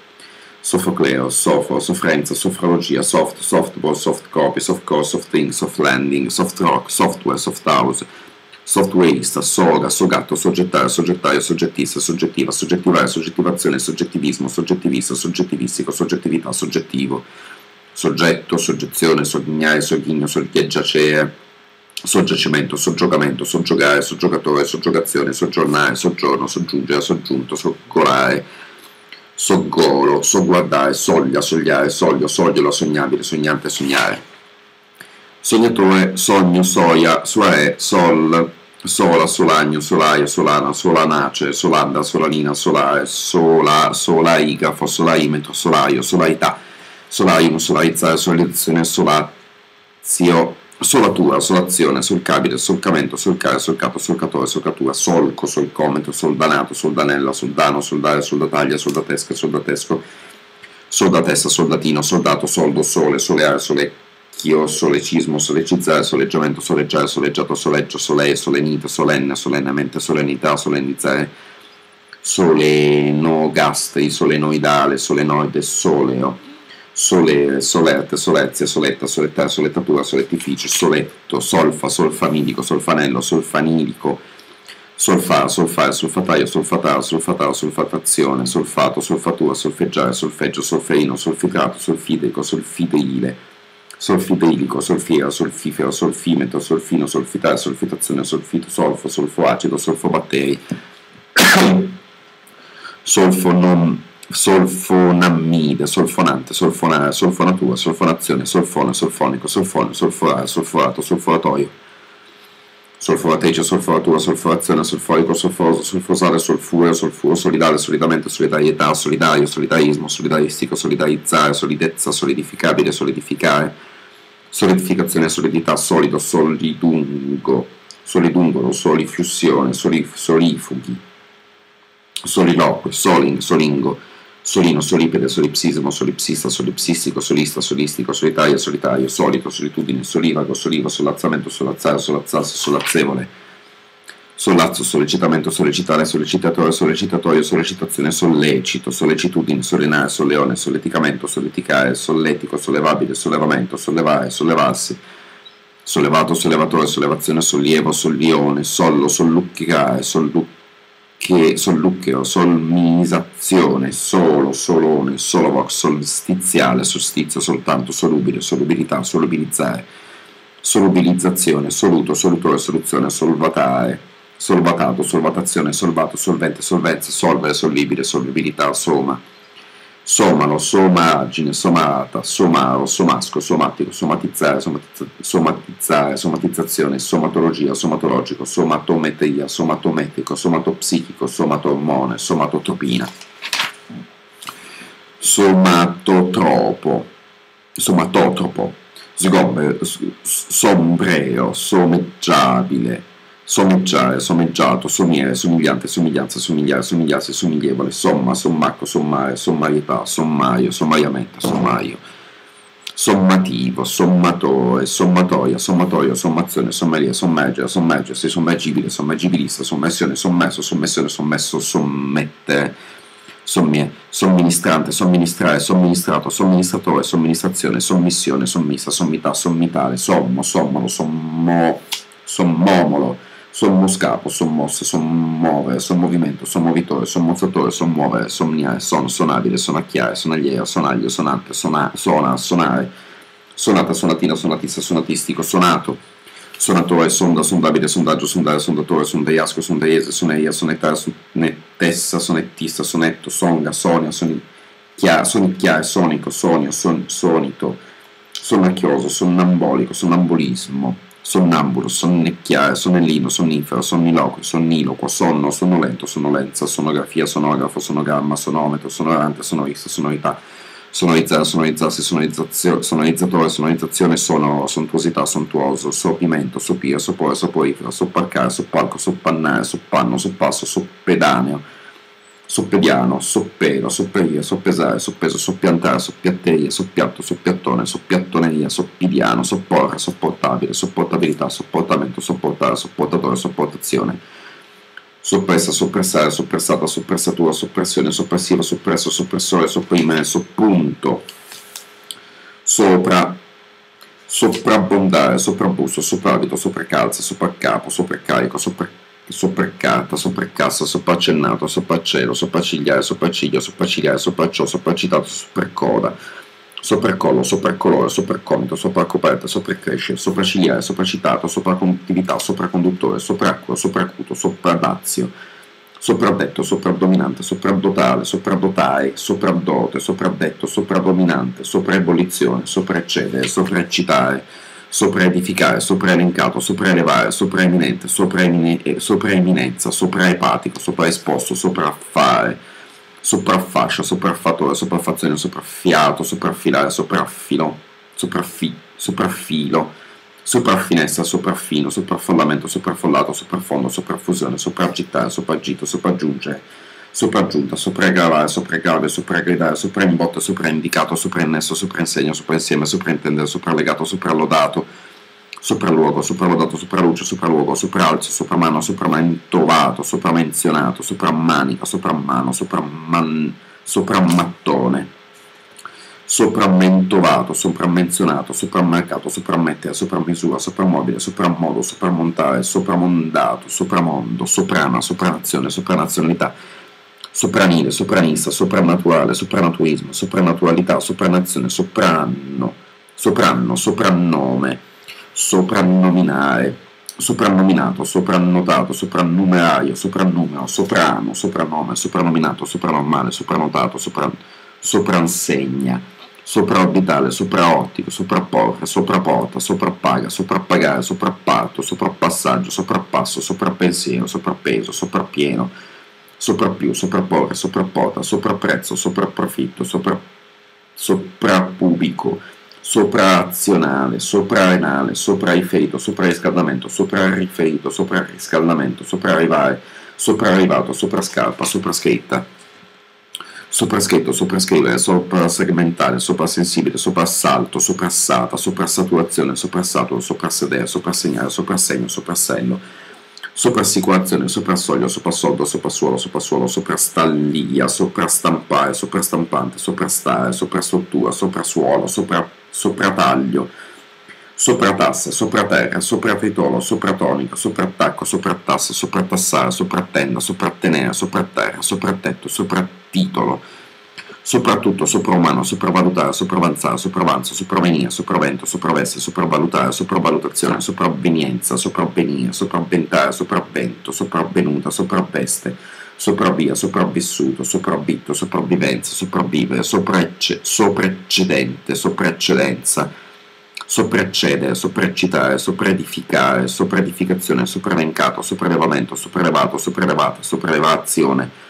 sofocleo, sofo, soffrenza, sofrologia, soft, softball, soft copy, soft core, soft thing, soft landing, soft rock, software, soft house, softwareista, soga, sogatto, soggettare, soggettario, soggettista, soggettiva, soggettivare, soggettivazione, soggettivismo, soggettivista, soggettivistico, soggettività, soggettivo, soggetto, soggezione, sognare, soghigno, soggiacere, soggiacimento, soggiogamento, soggiogare, soggiogatore, soggiogazione, soggiornare, soggiorno, soggiungere, soggiunto, soggolare, soggolo, sogguardare, soglia, sogliare, soglio, sogliolo, sognabile, sognante, sognare. Sognatore, sogno, soia, soare, sol, sola, solagno, solaio, solana, solanace, solanda, solanina, solare, sola, solaigrafo, solaimetro, solaio, solaità, solaium, solarizzare, solizzazione, solazio, solatura, solazione, solcabile, solcamento, solcare, solcato, solcatore, solcatura, solco, solcometro, soldanato, soldanella, soldano, soldare, soldataglia, soldatesca, soldatesco, soldatessa, soldatino, soldato, soldo, sole, soleare, solecco, Chio, solecismo, solecizzare, soleggiamento, soleggiare, soleggiato, soleggio, soleil, solenito, solenne, solennemente, solennità, solennizzare, solenogastri, solenoidale, solenoide, soleo, sole, solerte, solezia, soletta, solettare, solettatura, solettificio, soletto, solfa, solfamidico, solfanello, solfanilico, solfare, solfare, solfataio, solfatare, solfatare, solfatazione, solfato, solfatura, solfeggiare, solfeggio, solferino, solfitrato, solfidrico, solfideile, solfidrilico, solfiera, solfifero, solfimetro, solfino, solfitare, solfitazione, solfito, solfo, solfoacido, solfobatteri, solfonom, solfonammide, solfonante, solfonare, solfonatura, solfonazione, solfone, solfonico, solfone, solforare, solforato, solforatoio, solforatrice, solforatura, solforazione, solforico, solforoso, solfosale, solfureo, solfuro, solidale, solidamente, solidarietà, solidario, solidarismo, solidaristico, solidarizzare, solidezza, solidificabile, solidificare, solidificazione, solidità, solido, solidungo, solidungolo, soliflussione, solif, solifughi, soliloquio, soling, solingo, solino, solipede, solipsismo, solipsista, solipsistico, solista, solistico, solitario, solitario, solito, solitudine, solivago, solivo, solazzamento, solazzare, solazzarsi, solazzevole, Sollazzo, sollecitamento, sollecitare, sollecitatore, sollecitatorio, sollecitazione, sollecito, sollecitudine, sollenare, solleone, solleticamento, solleticare, solletico, sollevabile, sollevamento, sollevare, sollevarsi, sollevato, sollevatore, sollevazione, sollievo, sollione, sollo, solluccicare, sollucche, solluccheo, solmisazione, solo, solone, solovox, solstiziale, solstizio, soltanto, solubile, solubilità, solubilizzare, solubilizzazione, soluto, solutore, soluzione, solvatare, solvatato, solvatazione, solvato, solvente, solvenza, solvere, solvibile, solvibilità, soma, somalo, somagine, somata, somaro, somasco, somatico, somatizzare, somatizzare, somatizzazione, somatologia, somatologico, somatometria, somatometico, somatopsichico, somatormone, somatotropina, somatotropo, somatotropo, sgombre, sombreo, someggiabile, sommeggiare, sommeggiato, somiere, somigliante, somiglianza, somigliare, somigliarsi, somiglievole, somma, sommacco, sommare, sommarietà, sommaio, sommariamente, sommaio, sommativo, sommatore, sommatoria, sommatorio, sommazione, sommeria, sommergere, sommergersi, sommergibile, sommergibilista, sommersione, sommesso, sommessione, sommesso, sommettere, sommie, somministrante, somministrare, somministrato, somministratore, somministrazione, sommissione, sommissa, sommità, sommitare, sommo, sommolo, sommo, sommomolo, sommoscapo, sommossa, sommuovere, sommovimento, sommovitore, sommozzatore, sommuovere, somniare, son, sonabile, sonacchiare, sonagliera, sonaglio, sonante, sona, sona, sonare, sonata, sonatina, sonatista, sonatistico, sonato, sonatore, sonda, sondabile, sondaggio, sondare, sondatore, sondaiasco, sondaiese, soneia, sonettare, sonettessa, sonettista, sonetto, songa, sonia, sonicchiare, sonicchiare, sonico, sonio, son, sonito, sonnacchioso, sonnambolico, sonnambulismo, sonnambulo, sonnecchiare, sonnellino, sonnifero, sonniloquo, sonniloquo, sonno, sonnolento, sonnolenza, sonografia, sonografo, sonogramma, sonometro, sonorante, sonorista, sonorità, sonorizzare, sonorizzarsi, sonorizzatore, sonorizzazione, sonoro, sontuosità, sontuoso, sopimento, sopire, sopore, soporifero, sopparcare, soppalco, soppannare, soppanno, soppasso, soppedáneo, soppediano, soppero, sopperia, soppesare, soppeso, soppiantare, soppiatteria, soppiatto, soppiattone, soppiattoneria, soppidiano, sopporre, sopportabile, sopportabilità, sopportamento, sopportare, sopportatore, sopportazione, soppressa, soppressare, soppressata, soppressatura, soppressione, soppressiva, soppresso, soppressore, sopprimere, soppunto, sopra, soprabbondare, soprabbusto, sopravvito, sopracalza, sopraccapo, sopraccarico, sopraccarico, sopraccata, sopraccassa, sopraccennato, sopraccielo, sopraccigliare, sopracciglio, sopraccigliare, sopracciò, sopracitato, sopraccoda, sopraccollo, sopraccolore, sopraccomito, sopraccoperta, sopraccrescere, sopraccigliare, sopracitato, sopraconduttività, sopraconduttore, sopracqueo, sopracuto, sopradazio, sopraddetto, sopravdominante, sopraddotale, sopraddotare, sopravdote, sopraddetto, sopravdominante, sopraebolizione, sopraccedere, sopraeccitare, sopraedificare, sopraelencato, sopraelevare, sopraeminente, sopraeminenza, sopraepatico, sopraesposto, sopraffare, sopraffascia, sopraffatore, sopraffazione, sopraffiato, sopraffilare, sopraffilo, sopraffi, sopraffilo, sopraffinestra, sopraffino, sopraffondamento, sopraffollato, sopraffondo, sopraffusione, sopraggittare, sopragito, sopraggiungere, sopraggiunta, sopraggravare, sopraggravare, sopraggridare, sopraimbotta, sopraindicato, soprainnesso, soprainsegno, soprainsieme, sopraintendere, sopralegato, soprallodato, sopralluogo, sopralodato, sopraluce, sopraluogo, sopralzo, sopramano, sopramantovato, sopramenzionato, soprammanico, soprammano, sopraman, sopramattone, sopravventovato, soprammenzionato, soprammarcato, sopravmettere, sopravmisura, soprammobile, soprammodo, sopramontare, sopramondato, sopramondo, soprana, sopranazione, sopranazionalità, sopranile, sopranista, soprannaturale, sopranaturismo, soprannaturalità, sopranazione, sopranno, sopranno, soprannome, soprannominare, soprannominato, soprannotato, soprannumerario, soprannumero, soprano, soprannome, soprannominato, sopranormale, soprannotato, sopran, sopransegna, sopraorbitale, sopraottico, soprapporre, sopraporta, soprappaga, soprappagare, soprapparto, soprappassaggio, soprappasso, soprappensiero, soprappeso, soprappieno, soprappiù, soprapporre, soprappota, soprapprezzo, soprapprofitto, sopra, soprappubico, sopraazionale, soprarenale, sopraifeito, soprariscaldamento, soprarriferito, soprarriscaldamento, sopraarrivare, sopraarrivato, soprascarpa, sopraschetta, sopraschetto, soprascrivere, soprasegmentare, soprasensibile, soprassalto, soprassata, soprassaturazione, soprassaturo, soprassedere, soprassegnare, soprassegno, soprassello, soprassicurazione, soprassoglio, soprassoldo, soprassuolo, soprassuolo, soprastallia, soprastampare, soprastampante, soprastare, soprastruttura, soprasuolo, sopra, soprataglio, sopratassa, sopraterra, sopratritolo, sopratonico, soprattacco, soprattassa, soprattassare, soprattenda, soprattenere, sopraterra, soprattetto, soprattitolo, soprattutto sopraumano, sopravvalutare, sopravanzare, sopravanzo, sopravvenia, sopravvento, sopravesse, sopravvalutare, sopravvalutazione, sopravvenienza, sopravvenire, sopravventare, sopravvento, sopravvenuta, sopravveste, sopravvia, sopravvissuto, sopravvitto, sopravvivenza, sopravvivere, sopraecce, sopraeccedente, sopraeccedenza, sopraccedere, sopraccitare, sopraedificare, sopraedificazione, sopraelencato, sopraelevamento, sopraelevato, sopraelevata, sopraelevazione,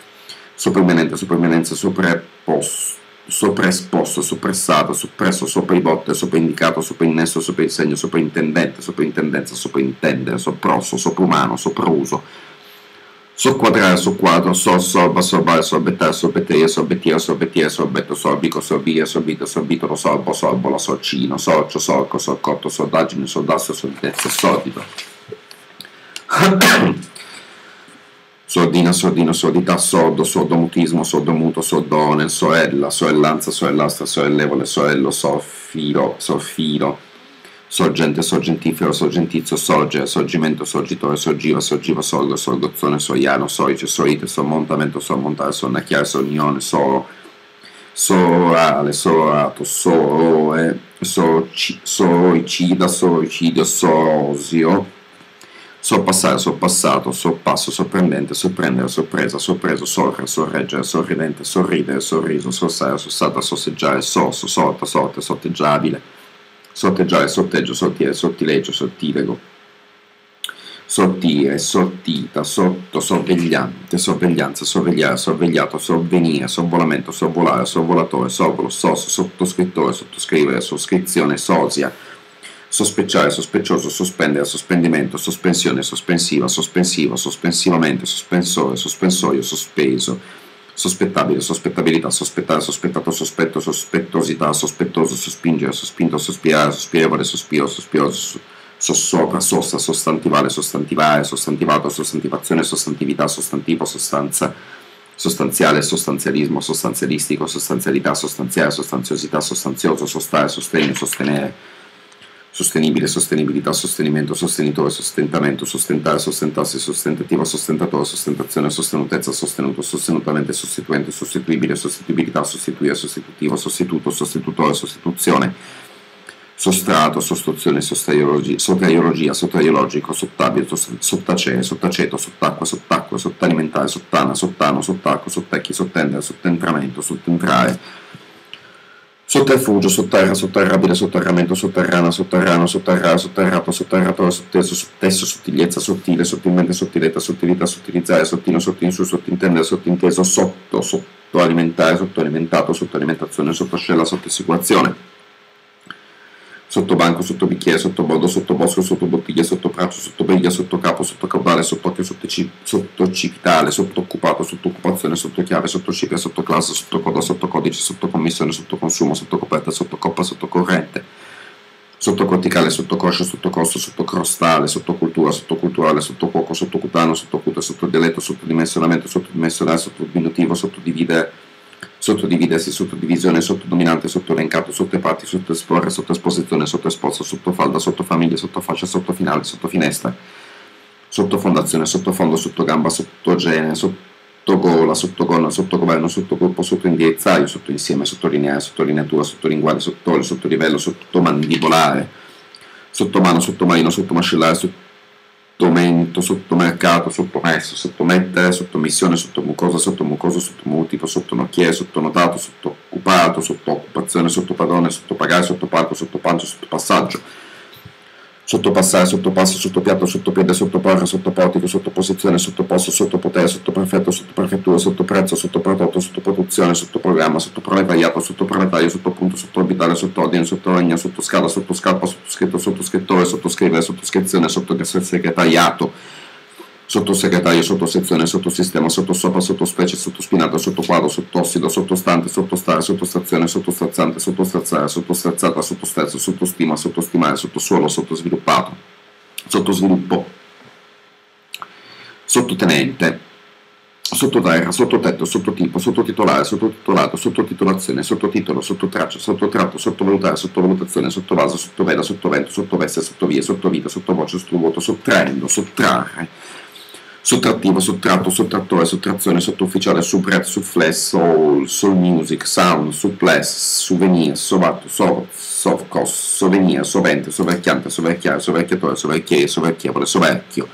sopraeminente, sopraeminenza, sopraesposto, sopraesposto, soppressato, soppresso, sopraibotto, sopraindicato, soprainnesso, soprainsegno, sopraintendente, sopraintendenza, sopraintendere, soprosso, soprumano, soprouso, socquadrare, socquadro, sol, sorba, sorbare, sorbettare, sorbettire, sorbettire, sorbettire, sorbetto, sorbico, sorbire, sorbito, sorbitolo, sorbo, sorbola, sorcino, sorcio, sorco, sorcotto, sordaggine, sordasso, sordezza, sordito. Sordina, sordino, sordità, sordo, sordomutismo, sordomuto, sordone, sorella, sorellanza, sorellastra, sorellevole, sorello, sorfilo, sorfilo, sorgente, sorgentifero, sorgentizio, sorgere, sorgimento, sorgitore, sorgiva, sorgiva, sorgo, sorgozzone, soiano, sorice, sorite, sormontamento, sormontare, sonnacchiare, sornione, soro, sorale, sorato, soroe, soricida, soricidio, sorosio, sorpassare, sorpassato, sorpasso, sorprendente, sorprendere, sorpresa, sorpreso, sorre, sorreggere, sorridente, sorridere, sorriso, sorsare, sorsata, sorseggiare, sorso, sorta, sorte, sorteggiabile, sotteggiare, sotteggio, sottile, sottileggio, sottilego, sottile, sortita, sotto, sorvegliante, sorveglianza, sorvegliare, sorvegliato, sorvenire, sorvolamento, sorvolare, sorvolatore, sorvolo, sos, sottoscrittore, sottoscrivere, sottoscrizione, sosia, sospecciare, sospecioso, sospendere, sospendimento, sospensione, sospensiva, sospensivo, sospensivamente, sospensore, sospensorio, sospeso, sospettabile, sospettabilità, sospettare, sospettato, sospetto, sospettosità, sospettoso, sospingere, sospinto, sospirare, sospirevole, sospiro, sospioso, sossopra, sosta, sostantivale, sostantivare, sostantivato, sostantivazione, sostantività, sostantivo, sostanza, sostanziale, sostanzialismo, sostanzialistico, sostanzialità, sostanziale, sostanziosità, sostanzioso, sostare, sostegno, sostenere, sostenibile, sostenibilità, sostenimento, sostenitore, sostentamento, sostentare, sostentarsi, sostentativo, sostentatore, sostentazione, sostenutezza, sostenuto, sostenutamente, sostituente, sostituibile, sostituibilità, sostituire, sostitutivo, sostituto, sostitutore, sostituzione, sostrato, sostruzione, sottaiologia, sottraiologico, sottabile, sottacere, sottaceto, sottacqua, sottacqua, sottalimentare, sottana, sottano, sottacqua, sottecchi, sottendere, sottentramento, sottentrare, Sotterfugio, sotterra, sotterrabile, sotterramento, sotterrana, sotterrano, sotterrare, sotterrato, sotterratore, sotteso, sottesso, sottigliezza, sottile, sottilmente, sottiletta, sottilità, sottilizzare, sottino, sottinsu, sottintendere, sottinteso, sotto, sottoalimentare, sottoalimentato, sottoalimentazione, sottoscella, sottosicurazione sottobanco, sottobicchiere, sottobordo, sottobosco, sottobottiglia, sottobraccio, sottobriglia, sottocapo, sottocaudale, sottocchio, sottocipitale, sottoccupato, sottoccupazione, sottochiave, sottoscipria, sottoclasse, sottocoda, sottocodice, sottocommissione, sottoconsumo, sottocoperta, sottocoppa, sottocorrente, sottocorticale, sottocoscio, sottocosto, sottocrostale, sottocultura, sottoculturale, sottocuoco, sottocutano, sottocute, sottodialetto, sottodimensionamento, sottodimensionale, sottodiminutivo, sottodividere, sottodividersi, sottodivisione, sottodominante, sottoelencato, sottoparti, sottoesporre, sottoesposizione, sottoesposto, sottofalda, sottofamiglia, sottofascia, sottofinale, sottofinestra, sottofondazione, sottofondo, sottogamba, sottogene, sottogola, sottogonna, sottogoverno, sottogruppo, sottoindirizzario, sottoinsieme, sottolineare, sottolineatura, sottolinguale, sottole, sottolivello, sottomandibolare, sottomano, sottomarino, sottomascellare, sotto sottomento, sottomercato, sottomesso, sottomettere, sottomissione, sottomucosa, sottomucoso, sottomultiplo, sottonocchiere, sottonotato, sottoccupato, sottooccupazione, sottopadrone, sottopagare, sottopalco, sottopancio, sottopassaggio, sottopassare, sottopasso, sottopiatto, sottopiede, sottoporre, sottoportico, sottoposizione, sottoposto, sottopotere, sottoprefetto, sottoprefettura, sottoprezzo, sottoprodotto, sottoproduzione, sottoprogramma, sottoproletariato, sottoproletario, sottopunto, sottoorbitale, sottoordine, sottoregno, sottoscala, sottoscarpa, sottoscritto, sottoscrittore, sottoscrivere, sottoscrizione, sottosegretariato, sottosegretario, sottosezione, sottosistema, sottosopra, sottospecie, sottospinato, sottoquadro, sottossido, sottostante, sottostare, sottostazione, sottostazzante, sottostrazzare, sottostrazzata, sottosterzo, sottostima, sottostimare, sottosuolo, sottosviluppato, sottosviluppo, sottotenente, sottoterra, sottotetto, sottotipo, sottotitolare, sottotitolato, sottotitolazione, sottotitolo, sottottraccio, sottotratto, sottovalutare, sottovalutazione, sottovaso, sottoveda, sottovento, sottoveste, sottovia, sottovita, sottovoce, sottovuoto, sottraendo, sottrarre, sottrattivo, sottratto, sottrattore, sottrazione, sottufficiale, subret, suffless, soul, soul music, sound, suppless, souvenir, sovato, sov, sovcos, souvenir, sovente, soverchiante, soverchiare, soverchiatore, soverchiere, soverchievole, soverchio,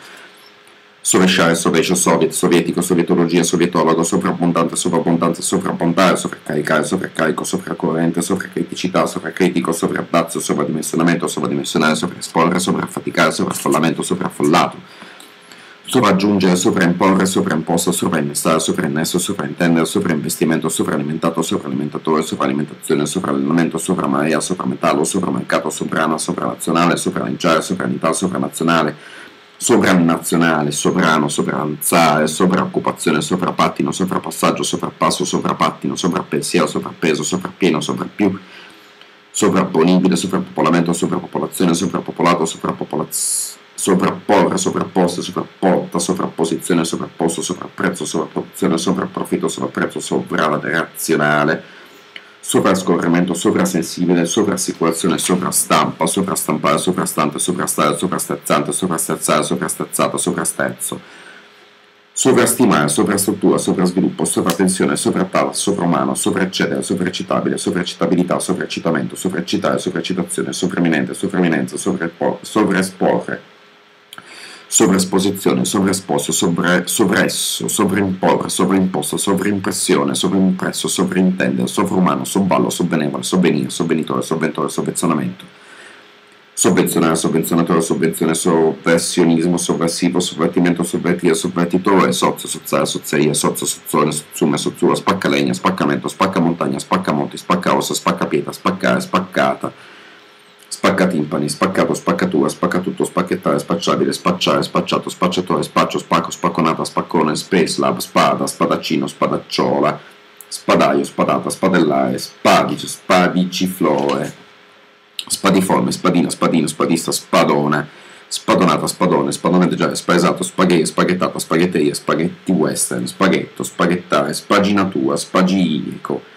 sovesciare, sovescio, soviet, sovietico, sovietologia, sovietologo, sovrabbondante, sovrabbondante, sovrabbondare, sovraccaricare, sovraccarico, sovraccorrente, sovracriticità, sovracritico, sovrabbazzo, sovradimensionamento, sovradimensionare, sovraesporre, sovraffaticare, sovraffollamento, sovraffollato sovraggiungere, sovraimporre, sovraimposto, sovrainnestare, sovrainnesso, sovraintendere, sovrainvestimento, sovralimentato, sovralimentatore, sovraalimentazione, sovrallenamento, sovramarea, sovrametallo, sovramercato, sovrana, sovranazionale, sovralinciare, sovranità, sovranazionale, sovranazionale, sovrano, sovranzare, sovraccupazione, sovrappattino, sovrapassaggio, sovrappasso, sovrappattino, sovrappensiero, sovrappeso, sovrappieno, sovrappiù, sovrapponibile, sovrappopolamento, sovrappopolazione, sovrappopolato, sovrappopolazione sovrapporre, sovrapposta, sovrapporta, sovrapposizione, sovrapposto, sovrapprezzo, sovrapposizione, sovrapprofitto, sovrapprezzo, sovrarazionale, sovrascorrimento, sovrasensibile, sovrassicurazione, sovrastampa, sovrastampare, sovrastante, sovrastare, sovrastezzante, sovrastezzare, sovrastezzata, sovrastezzo, sovrastimare, sovrastruttura, sovrasviluppo, sovratensione, sovrattale, sovrumano, sovraccedere, sovracitabile, sovraccitabilità, sovracitamento, sovraccitare, sovraccitazione, sovraminente, sovraminenza, sovraesporre, sovraesposizione, sovraesposto, sovra, sovresso, sovrimporre, sovrimposto, sovrimpressione, sovrimpresso, sovrintendere, sovrumano, sobballo, sovbenevole, sovvenire, sovvenitore, sovventore, sovvezzonamento, sovvenzionare, sovvenzionatore, sovvenzione, sovversionismo, sovversivo, sovvertimento, sovvertire, sovvertitore, sozio, sozzare, sozzeria, sozio, sozzone, sozzume, sozzura, spaccalegna, spaccamento, spaccamontagna, spaccamonti, spaccaossa, spaccapietra, spaccare, spaccata, spaccatimpani, spaccato, spaccatura, spaccatutto, spacchettare, spacciabile, spacciare, spacciato, spacciatore, spaccio, spacco, spacconata, spaccone, space lab, spada, spadaccino, spadacciola, spadaio, spadata, spadellare, spadice, spadiciflore, spadiforme, spadina, spadino, spadista, spadona, spadonata, spadone, spadoneggiare, spaesato, spaghetti, spaghettata, spaghetteria, spaghetti western, spaghetto, spaghettare, spaginatura, spaginico,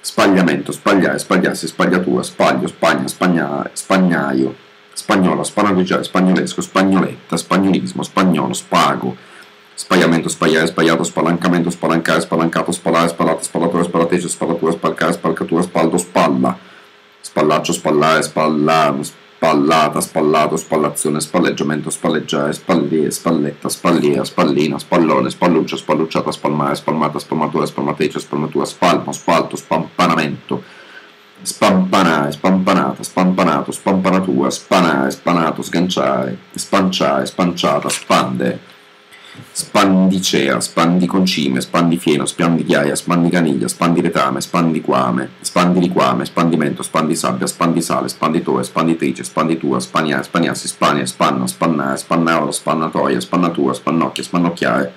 spagliamento, spagliare, spagliarsi, spagliatura, spaglio, spagna, spagnare, spagnaio, spagnola, spanaggiare, spagnolesco, spagnoletta, spagnolismo, spagnolo, spago, spagliamento, spagliare, spagliato, spalancamento, spalancare, spalancato, spalare, spallata, spallatura, spallateggio, spallatura, spalcare, spalcatura, spaldo, spalla, spallaccio, spallare, spallare, spallata, spallato, spallazione, spalleggiamento, spalleggiare, spalliere, spalletta, spalliera, spallina, spallone, spalluccio, spallucciata, spalmare, spalmata, spalmatura, spalmateggio, spalmatura, spalmo, spalto, spampanamento, spampanare, spampanata, spampanato, spampanatura, spanare, spanato, sganciare, spanciare, spanciata, spande, spandicea, spandiconcime, spandifieno, spandichiaia, spandicaniglia, spandiretame, spandiquame, spandiliquame, spandimento, spandisabbia, spandisale, spanditore, spanditrice, spanditura, spaniare, spaniassi, spania, spanno, spannare, spannauro, spannatoia, spannatura, spannocchia, spannocchiare,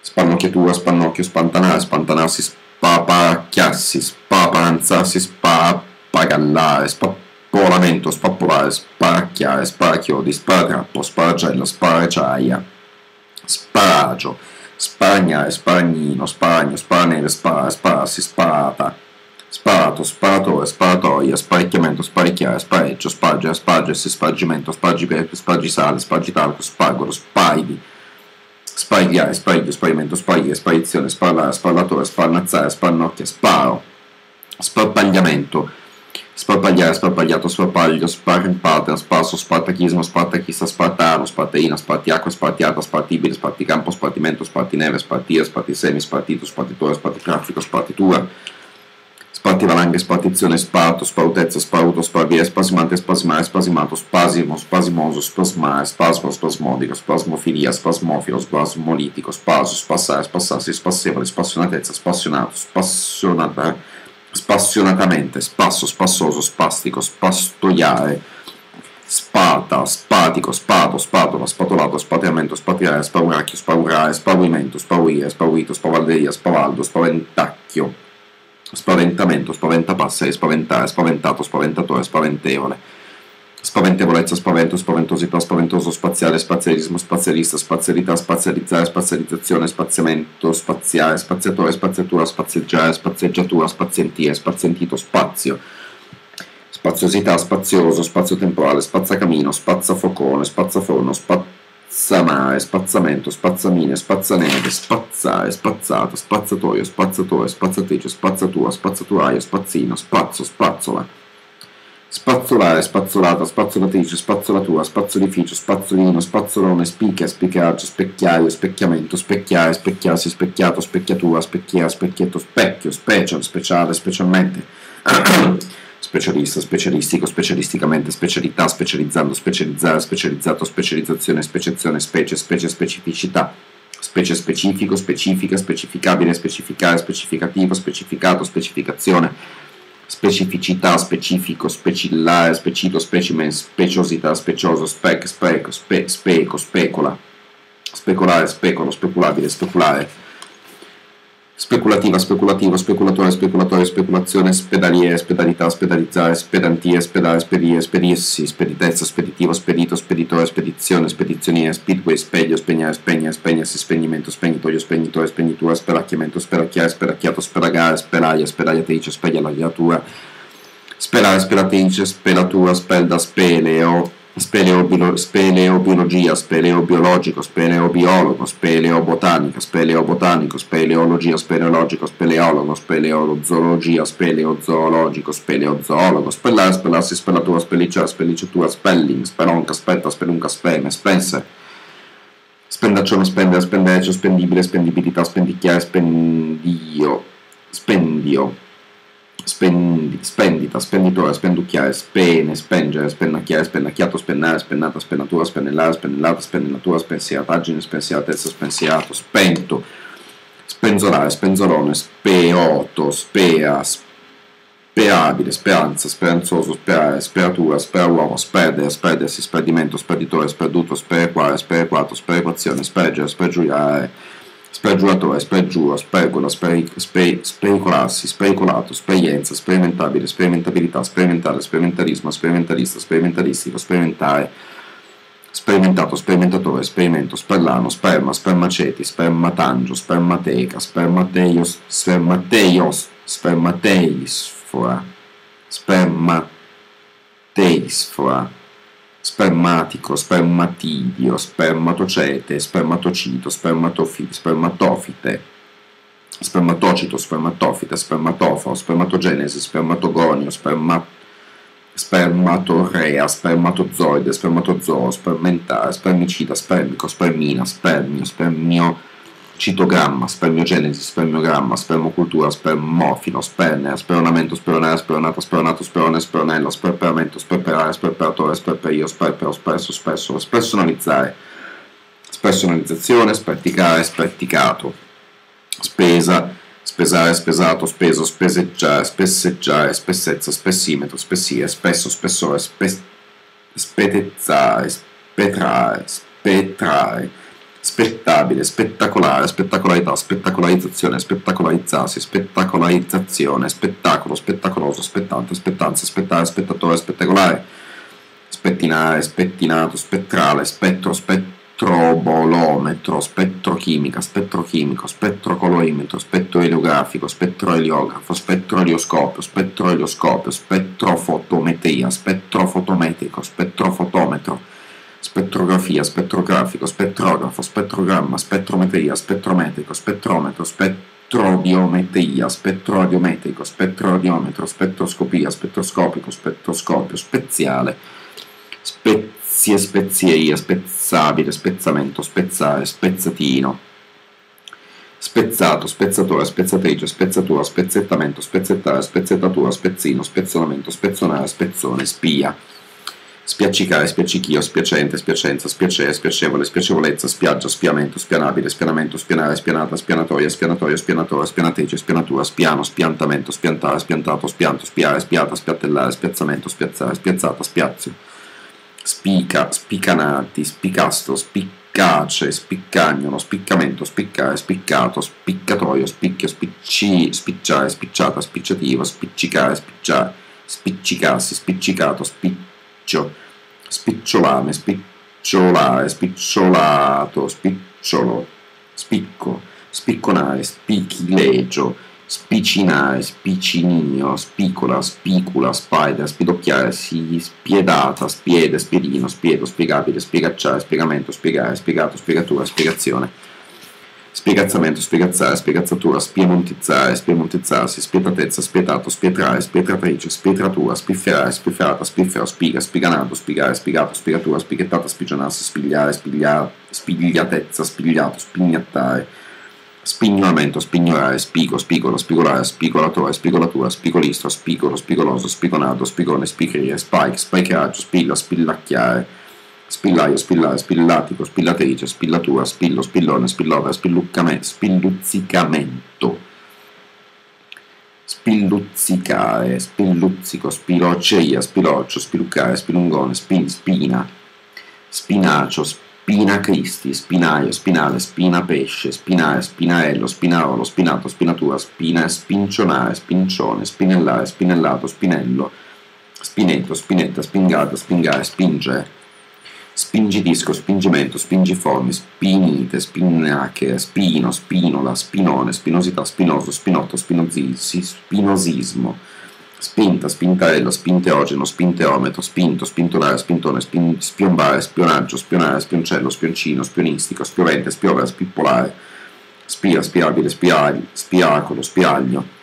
spannocchiatura, spannocchio, spantanare, spantanarsi, spaparacchiarsi, spapanzarsi, spapagallare, spappolamento, spappolare, sparacchiare, sparacchiodi, sparatrappo, sparagella, sparacciaia, sparagio, sparagnare, sparagnino, sparagno, sparanere, spara, spararsi, sparata, sparato, sparatore, sparatoia, sparecchiamento, sparecchiare, spareggio, spargere, spargersi, spargimento, spargipietre, spargisale, spargitalco, spargolo, spaidi, sparigliare, spariglio, sparimento, sparire, sparizione, sparlare, sparlatore, sparnazzare, sparnocchia, sparo, sparpagliamento, Σπαρπαγιά, Σπαρπαγιάτο, Σπαρπάλιο, Σπαρπάτα, Σπάσο, Σπαρτακίσμα, Σπαρτακίστα, Σπαρτάνο, Σπαρτείνα, Σπαρτιάκο, Σπαρτιάτα, Σπαρτίμπηρη, Σπαρτικάμπο, Σπαρτιμέντο, Σπαρτινέβες, Σπαρτία, Σπαρτισέμι, Σπαρτίτο, Σπαρτιτόρα, Σπαρτικράφικο, Σπαρτιτούρα, Σπαρτιβαλάγκες, Σπαρτιτσιone, Σπάρτος, Σπαρουτέτσα, Σπαρούτος, Σπαρβία, Σπασιμάντε, Σπασιμάρες, Σπασιμάτος, Σπάσιμο, Σπασιμόζος, Σπασμάρε, Σπάσμος, Σπασμόδικος, Σπασμοφιλίας, Σπασμόφιλο, Σπασμολίτικο, Σπάσο, spassionatamente, spasso, spassoso, spastico, spastoiare, spata, spatico, spato, spatola, spatolato, spateamento, spatirare, spauracchio, spaurare, spaurimento, spaurire, spaurito, spavalderia, spavaldo, spaventacchio, spaventamento, spaventapasseri, spaventare, spaventato, spaventatore, spaventevole spaventevolezza, spavento, spaventosità, spaventoso, spaziale, spazialismo, spazialista, spazialità, spazializzare, spazializzazione, spaziamento, spaziare, spaziatore, spaziatura, spazieggiare, spazieggiatura, spazientire, spazientito, spazio, spaziosità, spazioso, spazio temporale, spazzacamino, spazzafocone, spazzaforno, spazzamare, spazzamento, spazzamine, spazzaneve, spazzare, spazzata, spazzatoio, spazzatore, spazzatrice, spazzatura, spazzaturaio, spazzino, spazzo, spazzola spazzolare, spazzolata, spazzolatrice, spazzolatura, spazzolificio, spazzolino, spazzolone, spica, spicaggio, specchiaio, specchiamento, specchiare, specchiarsi, specchiato, specchiatura, specchiera, specchietto, specchio, special, speciale, specialmente, specialista, specialistico, specialisticamente, specialità, specializzando, specializzare, specializzato, specializzazione, speciazione, specie, specie, specificità, specie specifico, specifica, specificabile, specificare, specificativo, specificato, specificazione, specificità, specifico, specillare, specito, specimen, speciosità, specioso, spec, speco, spe, speco, specola, specolare, specolo, speculabile, speculare, speculativa, speculativo, speculatore, speculatore, speculazione, spedaliere, spedalità, spedalizzare, spedantie, spedare, spedire, spedirsi, speditezza, speditivo, spedito, speditore, spedizione, spedizioniere, speedway, speglio, spegnare, spegnere, spegnersi, spegnimento, spegnitoio, spegnitore, spegnitura, speracchiamento, speracchiare, speracchiato, speragare, speraia, speragliatrice, spegliatura, sperare, speratrice, spelatura, spelda, speleo, speleobilo- speleobiologia, speleobiologico, speleobiologo, speleobotanica, speleobotanico, speleologia, speleologico, speleologo, speleozoologia, speleozoologico, speleozoologo, spellare, spellarsi, spellatura, spellicciare, spelliciatura, spelling, spelonca, spetta, spelunca, speme, spense, spendaccione, spendere, spendeggio, spendibile, spendibilità, spendicchiare, spendio, spendio spendi, spendita, spenditore, spenducchiare, spene, spengere, spennacchiare, spennacchiato, spennare, spennata, spennatura, spennellare, spennellata, spennellatura, spensierataggine, spensieratezza, spensierato, spento, spenzolare, spenzolone, speoto, spea, speabile, speranza, speranzoso, sperare, speratura, sperauomo, sperdere, sperdersi, sperdimento, sperditore, sperduto, sperequare, sperequato, sperequazione, spergere, spergiurare, spergiuratore, spergiuro, spergola, speri, sper, spericolarsi, spericolato, sperienza, sperimentabile, sperimentabilità, sperimentale, sperimentalismo, sperimentalista, sperimentalistico, sperimentare, sperimentato, sperimentatore, sperimento, sperlano, sperma, spermaceti, spermatangio, spermateca, spermateios, spermateios, spermateisfora, spermateisfora, spermatico, spermatidio, spermatocete, spermatocito, spermatofite, spermatofite, spermatocito, spermatofite, spermatoforo, spermatogenesi, spermatogonio, sperma, spermatorea, spermatozoide, spermatozoo, spermentare, spermicida, spermico, spermina, spermio, spermio, citogramma, spermiogenesi, spermiogramma, spermocultura, spermofilo, spernere, speronamento, speronare, speronato, speronato, sperone, speronello, sperperamento, sperperare, sperperatore, sperperio, sperpero, sperso, spesso, spersonalizzare, spersonalizzazione, sperticare, sperticato, spesa, spesare, spesato, speso, speseggiare, spesseggiare, spessezza, spessimetro, spessire, spesso, spessore, spe, spetezzare, spetrare, spetrare, spettabile, spettacolare, spettacolarità, spettacolarizzazione, spettacolarizzarsi, spettacolarizzazione, spettacolo, spettacoloso, spettante, spettanza, spettare, spettatore, spettacolare, spettinare, spettinato, spettrale, spettro, spettrobolometro, spettrochimica, spettrochimico, spettrocolorimetro, spettroeliografico, spettroeliografo, spettroelioscopio, spettroelioscopio, spettrofotometria, spettrofotometrico, spettrofotometro, spettrografia, spettrografico, spettrografo, spettrogramma, spettrometria, spettrometrico, spettrometro, spetrodiometria, spettroradiometrico, spettroradiometro, spettroscopia, spettroscopico, spettroscopio, speziale, spezie, spezieria, spezzabile, spezzamento, spezzare, spezzatino, spezzato, spezzatore, spezzatrice, spezzatura, spezzettamento, spezzettare, spezzettatura, spezzino, spezzonamento, spezzonare, spezzone, spia spiaccicare, spiaccichio, spiacente, spiacenza, spiacere, spiacevole, spiacevolezza, spiaggia, spiamento, spianabile, spianamento, spianare, spianata, spianatoia, spianatoio, spianatore, spianatrice, spianatura, spiano, spiantamento, spiantare, spiantato, spianto, spiare, spiata, spiattellare, spiazzamento, spiazzare, spiazzata, spiazio, spica, spicanati, spicastro, spiccace, spiccagnolo, spiccamento, spiccare, spiccato, spiccatoio, spicchio, spicci, spicciare, spicciata, spicciativo, spiccicare, spicciare, spiccicarsi, spiccicato, spicciato, spiccio, spicciolame, spicciolare, spicciolato, spicciolo, spicco, spicconare, spichilegio, spicinare, spicinio, spicola, spicula, spider, spidocchiare, spiedata, spiede, spiedino, spiedo, spiegabile, spiegacciare, spiegamento, spiegare, spiegato, spiegatura, spiegazione spiegazzamento, spiegazzare, spiegazzatura, spiemontizzare, spiemontizzarsi, spietatezza, spietato, spietrare, spietratrice, spietratura, spifferare, spifferata, spiffero, spiga, spiganato, spiegare, spiegato, spiegatura, spieghettata, spigionarsi, spigliare, spigliare, spigliatezza, spigliato, spignattare, spignolamento, spignorare, spigo, spigolo, spigolare, spigolatore, spigolatura, spigolistro, spigolo, spigoloso, spigonato, spigone, spicrire, spike, spikeraggio, spilla, spillacchiare, spillaio, spillare, spillatico, spillatrice, spillatura, spillo, spillone, spillore, spilluzzicamento, spilluzzicare, spilluzzico, spilocceia, spiloccio, spiluccare, spilungone, spin, spina, spinacio, spina cristi, spinaio, spinale, spina pesce, spinare, spinaello, spinarolo, spinato, spinatura, spina, spincionare, spincione, spinellare, spinellato, spinello, spinetto, spinetta, spingata, spingare, spingere, spingidisco, spingimento, spingiforme, spinite, spinachere, spino, spinola, spinone, spinosità, spinoso, spinotto, spinozisi, spinosismo, spinta, spintarello, spinteogeno, spinteometro, spinto, spintolare, spintone, spin, spiombare, spionaggio, spionare, spioncello, spioncino, spionistico, spiovente, spiovere, spippolare, spia, spiabile, spiari, spiacolo, spiaglio,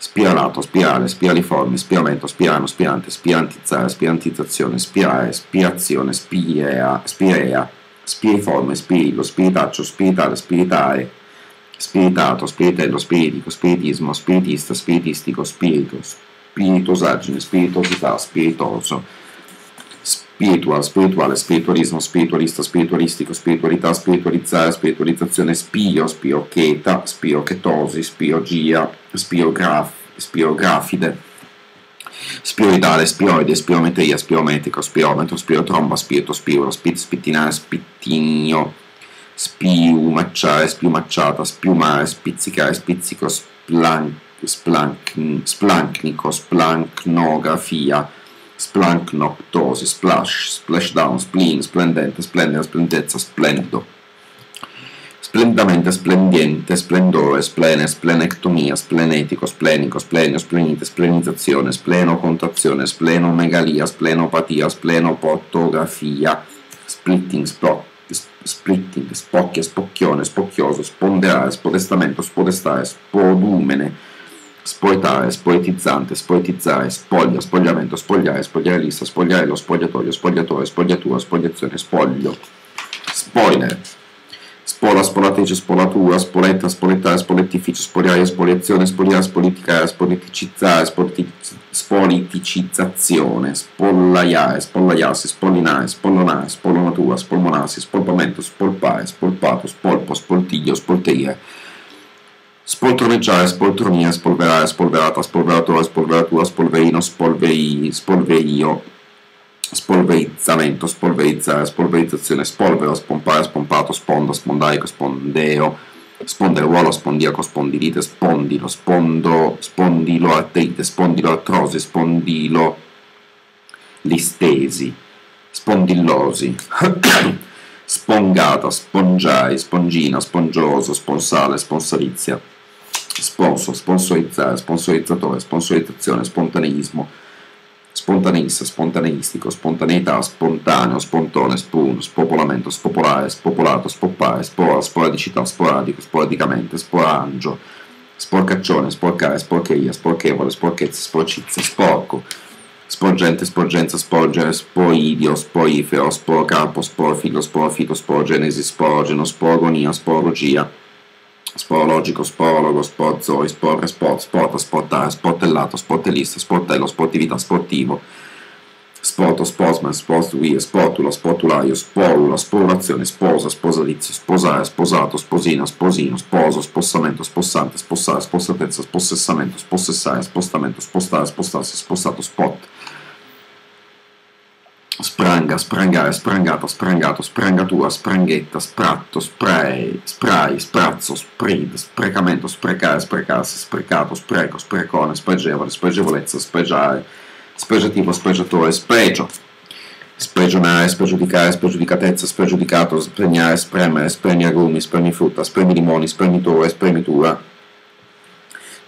spiralato, spirale, spiraliforme, spiramento, spirano, spirante, spirantizzare, spirantizzazione, spirare, spirazione, spirea, spirea, spiriforme, spirillo, spiritaccio, spiritale, spiritare, spiritato, spiritello, spiritico, spiritismo, spiritista, spiritistico, spirito, spiritosaggine, spiritosità, spiritoso, spiritual, spirituale, spiritualismo, spiritualista, spiritualistico, spiritualità, spiritualizzare, spiritualizzazione, spio, spiocheta, spiochetosi, spiogia, spiograf, spiografide, spioidale, spioide, spiometria, spiometrico, spiometro, spiotromba, spirito, spiuro, spit, spittinare, spittigno, spiumacciare, spiumacciata, spiumare, spizzicare, spizzico, splank, splank, splancnico, splancnografia, splancnoptosi, splash, splashdown, spleen, splendente, splendere, splendezza, splendido. Splendidamente splendiente, splendore, splene, splenectomia, splenetico, splenico, splenio, splenite, splenizzazione, splenocontrazione, splenomegalia, splenopatia, splenopotografia, splitting, splot, splitting, spocchia, spocchione, spocchioso, sponderare, spodestamento, spodestare, spodumene, spoetare, spoetizzante, spoetizzare, spoglia, spogliamento, spogliare, spogliare lista, spogliare lo spogliatoio, spogliatore, spogliatura, spogliazione, spoglio, spoiler. Spola, spolatrice, spolatura, spoletta, spolettare, spolettificio, spoliare, spoliazione, spoliare, spoliticare, spoliticizzare, spoliticizzazione, spollaiare, spollaiarsi, spollinare, spollonare, spollonatura, spolmonarsi, spolpamento, spolpare, spolpato, spolpo, spoltiglio, spolteria, spoltroneggiare, spoltronia, spolverare, spolverata, spolveratore, spolveratura, spolverino, spolvei, spolveio, spolverizzamento, spolverizzare, spolverizzazione, spolvero, spompare, spompato, sponda, spondaico, spondeo, sponderuolo, spondiaco, spondilite, spondilo, spondo, spondilo artrite, spondilo artrosi, spondilo listesi, spondillosi, spongata, spongiai, spongina, spongioso, sponsale, sponsalizia, sponsor, sponsorizzare, sponsorizzatore, sponsorizzazione, spontaneismo, spontaneista, spontaneistico, spontaneità, spontaneo, spontone, spun, spopolamento, spopolare, spopolato, spoppare, spora, sporadicità, sporadico, sporadicamente, sporangio, sporcaccione, sporcare, sporcheria, sporchevole, sporchezza, sporcizia, sporco, sporgente, sporgenza, sporgere, sporidio, sporifero, sporocarpo, sporfilo, sporfito, sporogenesi, sporogeno, sporogonia, sporogia, sporologico, sporologo, sporzoi, sporre, sport, sport, sportare, sportellato, sportellista, sportello, sportività, sportivo, sporto, sportsman, sportwheel, sportulo, sportulaio, sporula, sporulazione, sposa, sposalizio, sposare, sposato, sposina, sposino, sposo, spossamento, spossante, spossare, spossatezza, spossessamento, spossessare, spostamento, spostare, spostarsi, spostato, spot, spranga, sprangare, sprangata, sprangato, sprangatura, spranghetta, spratto, spray, spray, sprazzo, spread, sprecamento, sprecare, sprecarsi, sprecato, spreco, sprecone, spregevole, spregevolezza, spregiare, spregiativo, spregiatore, spregio, spregionare, spregiudicare, spregiudicatezza, spregiudicato, spregnare, spremere, spremi agrumi, spremi frutta, spremi limoni, spremitore, spremitura,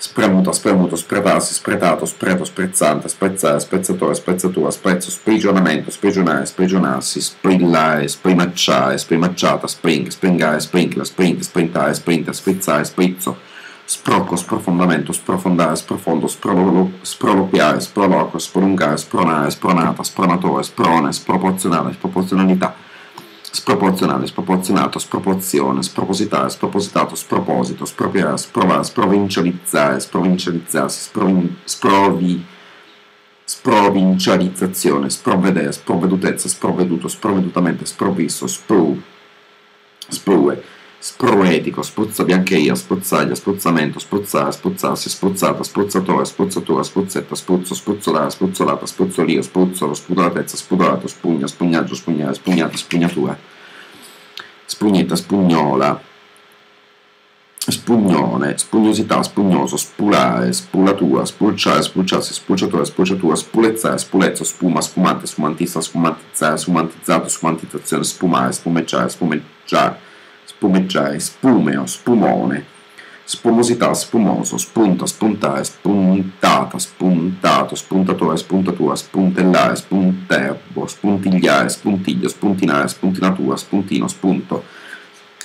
spremuto, spremuto, spretarsi, spretato, spreto, sprezzante, sprezzare, spezzatore, spezzatura, sprezzo, sprigionamento, sprigionare, sprigionarsi, sprillare, sprimacciare, sprimacciata, spring, springare, sprinkler, sprint, sprintare, sprinter, sprizzare, sprizzo, sprocco, sprofondamento, sprofondare, sprofondo, sproloquiare, sproloquio, sprolungare, spronare, spronata, spronatore, sprone, sproporzionale, sproporzionalità, sproporzionale, sproporzionato, sproporzione, spropositare, spropositato, sproposito, spropriare, sprovare, sprovincializzare, sprovincializzarsi, sprovin, sprovi, sprovincializzazione, sprovvedere, sprovvedutezza, sprovveduto, sprovvedutamente, sprovvisto, spru, sprue, sproetico, spruzza biancheria, spruzzaglia, spruzzamento, spruzzare, spruzzarsi, spruzzata, spruzzatore, spruzzatura, spruzzetta, spruzzo, spruzzolare, spruzzolata, spruzzolio, spruzzolo, spudoratezza, spudolato, spugna, spugnaggio, spugnare, spugnata, spugnatura, spugnetta, spugnola, spugnone, spugnosità, spugnoso, spulare, spulatura, spulciare, spulciarsi, spulciatore, spulciatura, spulezzare, spulezzo, spuma, spumante, spumantista, spumantizzare, spumantizzato, spumantizzazione, spumare, spumeggiare, spumeggiare, spumeggiare, spumeo, spumone, spumosità, spumoso, spunta, spuntare, spuntata, spuntato, spuntatore, spuntatura, spuntellare, spunterbo, spuntigliare, spuntiglio, spuntinare, spuntinatura, spuntino, spunto,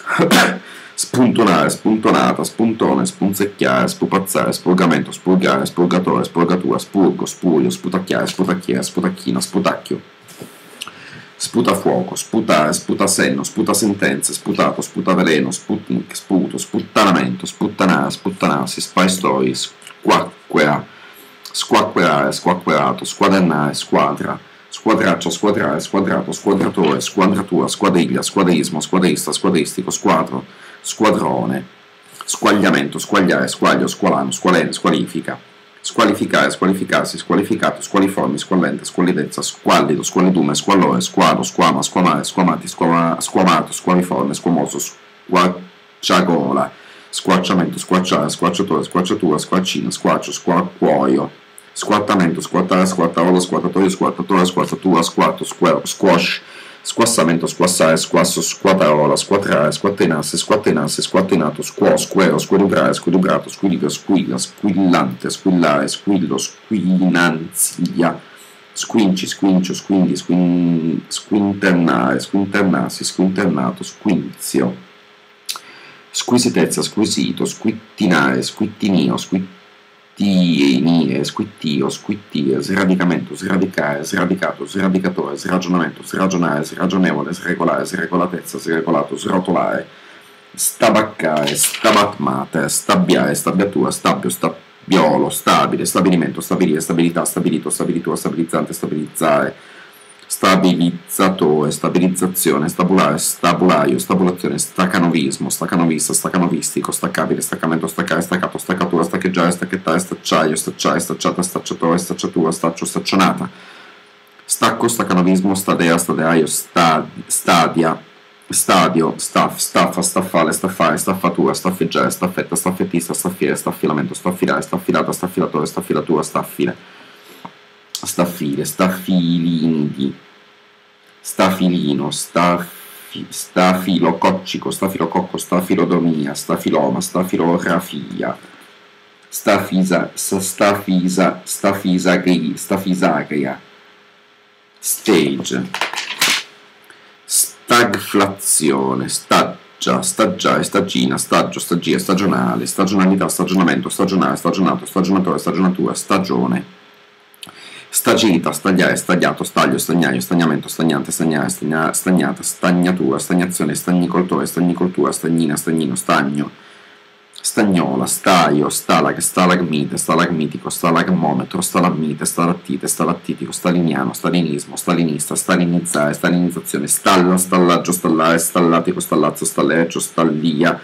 spuntonare, spuntonata, spuntone, spunzecchiare, spupazzare, spurgamento, spurgare, spurgatore, spurgatura, spurgo, spurio, sputacchiare, sputacchiera, sputacchina, sputacchio sputa fuoco, sputare, sputa senno, sputa sentenze, sputato, sputa veleno, sputnik, sputo, sputtanamento, sputtanare, sputtanarsi, spy story, squacquera, squacquerare, squacquerato, squadernare, squadra, squadraccio, squadrare, squadrato, squadratore, squadratura, squadriglia, squadrismo, squadrista, squadristico, squadro, squadrone, squagliamento, squagliare, squaglio, squalano, squalene, squalifica, squalificare, squalificarsi, squalificato, squaliformi, squallente, squallidezza, squallido, squallidume, squallore, squalo, squama, squamare, squamati, squama, squamato, squaliforme, squamoso, squacciagola, squarciamento, squarciare, squarciatore, squarciatura, squarcino, squarcio, squarcuoio, squartamento, squartare, squartarola, squartatoio, squartatore, squartatura, squarto, squash, squassamento, squassare, squasso, squattarola, squattrare, squattenarsi, squattenarsi, squattenato, squo, squero, squedubrare, squedubrato, squilibrio, squilla, squillante, squillare, squillo, squillinanzia, squinci, squincio, squindi, squin, squinternare, squinternarsi, squinternato, squinzio, squisitezza, squisito, squittinare, squittinio, squittinio, squittie, squittio, squittire, sradicamento, sradicare, sradicato, sradicatore, sragionamento, sragionare, sragionevole, sregolare, sregolatezza, sregolato, srotolare, stabaccare, stabatmate, stabbiare, stabbiatura, stabbio, stabbiolo, stabile, stabilimento, stabilire, stabilità, stabilito, stabilitura, stabilizzante, stabilizzare, stabilizzatore, stabilizzazione, stabulare, stabulaio, stabulazione, stacanovismo, stacanovista, stacanovistico, staccabile, staccamento, staccare, staccato, staccatura, staccheggiare, stacchettare, stacciaio, stacciare, stacciata, stacciatore, stacciatura, staccio, staccionata, stacco, staccanovismo, stadea, stadeaio, stadia, stadio, staff, staffa, staffale, staffare, staffatura, staffeggiare, staffetta, staffettista, staffiere, staffilamento, staffilare, staffilata, staffilatore, staffilatura, staffile. Staffile, staffilinghi, stafilino, stafi, stafilococcico, stafilococco, stafilodomia, stafiloma, stafilografia, stafisa, stafisa, stafisagria, stafisagria, stage, stagflazione, staggia, staggiare, stagina, staggio, stagia, stagionale, stagionalità, stagionamento, stagionale, stagionato, stagionatore, stagionatura, stagione stagita, stagliare, stagliato, staglio, stagnaio, stagnamento, stagnante, stagnare, stagna, stagnata, stagnatura, stagnazione, stagnicoltore, stagnicoltura, stagnina, stagnino, stagno, stagnola, staio, stalag, stalagmite, stalagmitico, stalagmometro, stalagmite, stalattite, stalattitico, staliniano, stalinismo, stalinista, stalinizzare, stalinizzazione, stalla, stallaggio, stallare, stallatico, stallazzo, stalleggio, stallia,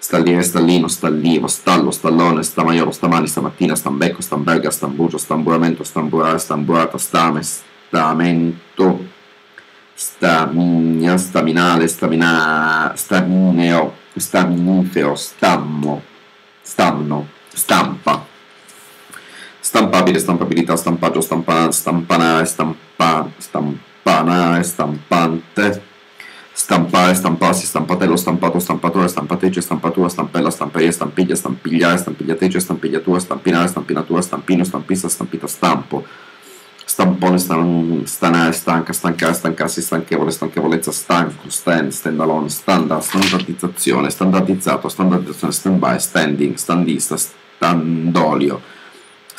Stalliere, Stallino, Stallivo, Stallo, Stallone, Stamaiolo, Stamani, Stamattina, Stambecco, Stamberga, Stambugio, Stamburamento, Stamburare, Stamburata, Stame, Stamento, Stamigna, Staminale, Stamina, Stamineo, Staminifero, Stammo, Stamno, Stampa, Stampabile, Stampabilità, Stampaggio, Stampa, Stampanare, Stampa, Stampanare, Stampante, stampare, stamparsi, stampatello, stampato, stampatore, stampateggia, stampatura, stampella, stamperia, stampiglia, stampigliare, stampigliateggia, stampigliatura, stampinare, stampinatura, stampino, stampista, stampita, stampo, stampone, stan, stanare, stanca, stancare, stancarsi, stanchevole, stanchevolezza, stanco, stand, standalone, standard, standardizzazione, standardizzato, standardizzazione, stand by, standing, standista, standolio,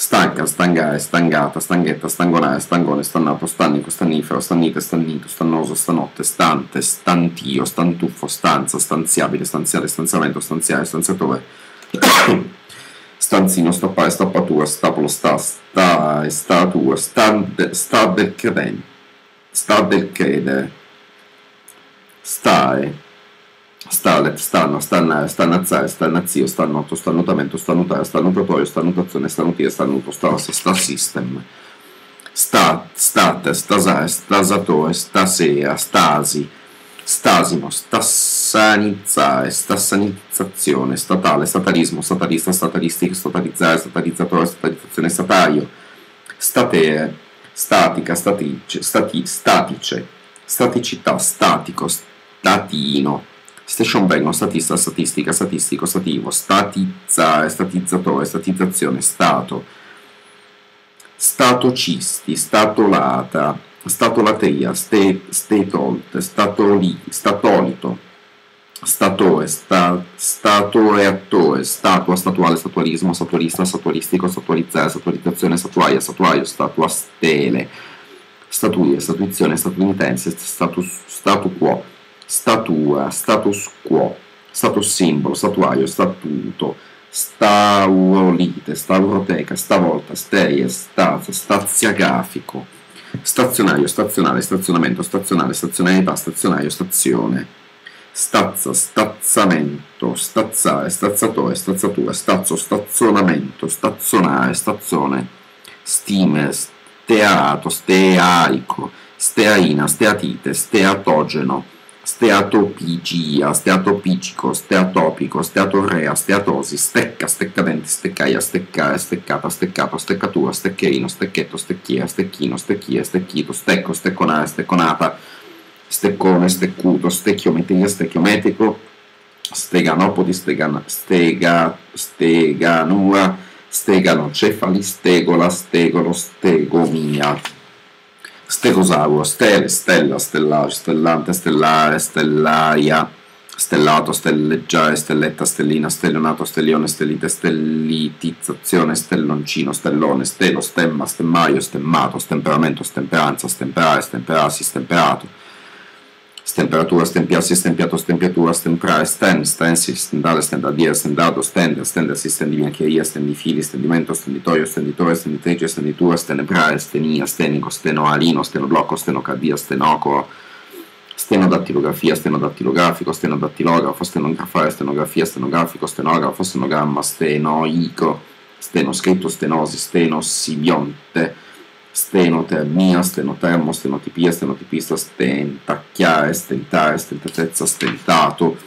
stanca, stangare, stangata, stanghetta, stangonare, stangone, stannato, stannico, stannifero, stannite, stannito, stannoso, stanotte, stante, stantio, stantuffo, stanza, stanziabile, stanziale, stanziamento, stanziare, stanziatore, stanzino, stappare, stappatura, stapolo, sta, sta, statua, sta, sta del credente, sta del credere, stare, Stalet, stanno, stannare, stannazzare, stannazio, stannotto, stannutamento, stannutare, stannutatorio, stannutazione, stannutire, stannuto, stas, sta system, stat, state, stasare, stasatore, stasera, stasi, stasimo, stassanizzare, stassanizzazione, statale, statalismo, statalista, statalistico, statalizzare, statalizzatore, statalizzazione, stataio, statere, statica, statice, stati, statice, staticità, statico, statino, Station vengono statista, statistica, statistico, stativo, statizzare, statizzatore, statizzazione, stato, statocisti, statolata, statolateria, ste, stetolte, statoli, statolito, statore, sta, statoreattore, statua, statuale, statualismo, statualista, statualistico, statualizzare, statualizzazione, statuaia, statuaio, statua stele, statuire, statuizione, statunitense, status, statu quo, statua, status quo, status simbolo, statuario, statuto, staurolite, stauroteca, stavolta, steie, stazza, staziagrafico, stazionario, stazionale, stazionamento, stazionale, stazionalità, stazionario, stazione, stazza, stazzamento, stazzare, stazzatore, stazzatura, stazzo, stazzonamento, stazzonare, stazione, stime, steato, steaico, steaina, steatite, steatogeno, steatopigia, steatopigico, steatopico, steatorrea, steatosi, stecca, steccadente, steccaia, steccare, steccata, steccato, steccatura, steccheino, stecchetto, stecchia, stecchino, stecchia, stecchito, stecco, stecconare, stecconata, steccone, steccuto, stecchiometria, stecchiometrico, steganopodi, stegana, stega, steganura, steganocefali, stegola, stegolo, stegomia stegosauro, stele, stella, stellare, stellante, stellare, stellaria, stellato, stelleggiare, stelletta, stellina, stellionato, stellione, stellite, stellitizzazione, stelloncino, stellone, stelo, stemma, stemmaio, stemmato, stemperamento, stemperanza, stemperare, stemperarsi, stemperato, stemperatura, stempiarsi, stempiato, stempiatura, stemprare, sten, stensi, stendare, stendadire, stendato, stender, stendersi, stendibiancheria, stendifili, stendimento, stenditorio, stenditore, stenditrice, stenditura, stenebrare, stenia, stenico, stenoalino, stenoblocco, stenocardia, stenoco, stenodattilografia, stenodattilografico, stenodattilografo, stenografare, stenografia, stenografico, stenografo, stenogramma, stenoico, stenoscritto, stenosi, stenosibionte, stenotermia, stenotermo, stenotipia, stenotipista, stentacchiare, stentare, stentatezza, stentato,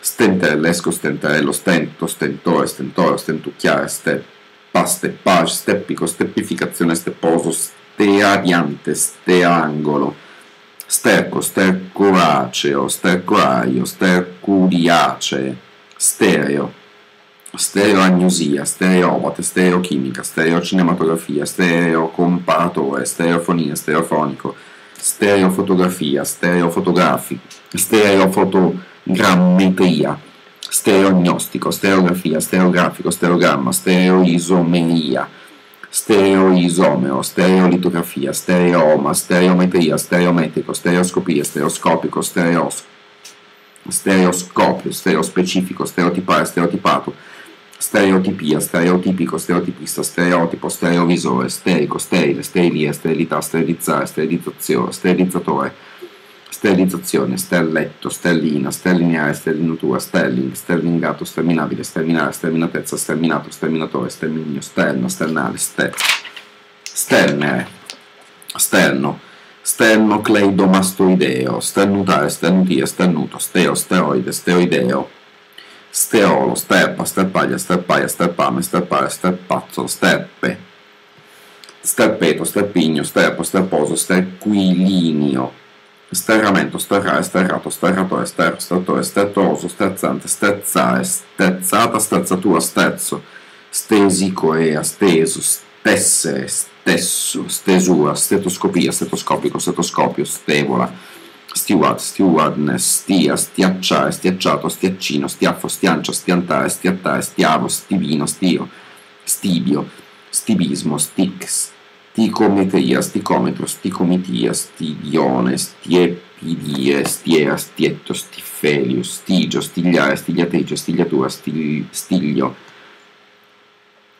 stenterlesco, stentarello, stento, stentore, stentore, stentucchiare, steppa, steppage, steppico, steppificazione, stepposo, steadiante, steangolo, sterco, stercoraceo, stercoraio, stercuriacee, stereo, stereoagnosia, stereopate, stereochimica, stereocinematografia, stereocomparatore, stereofonia, stereofonico, stereofotografia, stereofotografico, stereofotogrammetria, stereognostico, stereografia, stereografico, stereogramma, stereoisomeria, stereoisomero, stereolitografia, stereoma, stereometria, stereometrico, stereoscopia, stereoscopico, stereoscopico, stereoscopio, stereospecifico, stereotipare, stereotipato, stereotipia, stereotipico, stereotipista, stereotipo, stereovisore, sterico, sterile, sterilia, sterilità, sterilizzare, sterilizzazione, sterilizzatore, sterilizzazione, sterletto, sterlina, sterlineare, sterlinatura, sterling, sterlingato, sterminabile, sterminare, sterminatezza, sterminato, sterminatore, sterminio, sterno, sternale, ster, sternere, sterno, sternocleidomastoideo, sternutare, sternutire, sternuto, steo, steroide, steroideo, steolo, sterpa, sterpaglia, sterpaia, sterpame, sterpare, sterpazzo, sterpe, sterpeto, sterpigno, sterpo, sterposo, sterquilinio, sterramento, sterrare, sterrato, sterratore, sterro, stertore, stertoso, sterzante, sterzare, sterzata, sterzatura, sterzo, stesicoea, steso, stessere, stesso, stesura, stetoscopia, stetoscopico, stetoscopio, stevola, steward, stewardness, stia, stiacciare, stiacciato, stiaccino, stiaffo, stiancia, stiantare, stiattare, stiavo, stivino, stio, stibio, stibismo, stick, sticometria, sticometro, sticomitia, stidione, stiepidie, stiera, stietto, stifelio, stigio, stigliare, stigliatrice, stigliatura, stiglio,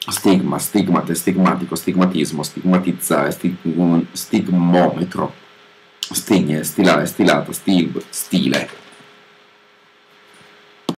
stigma, stigmate, stigmatico, stigmatismo, stigmatizzare, stigmometro, stigne, stilare, stilato, stil, stile.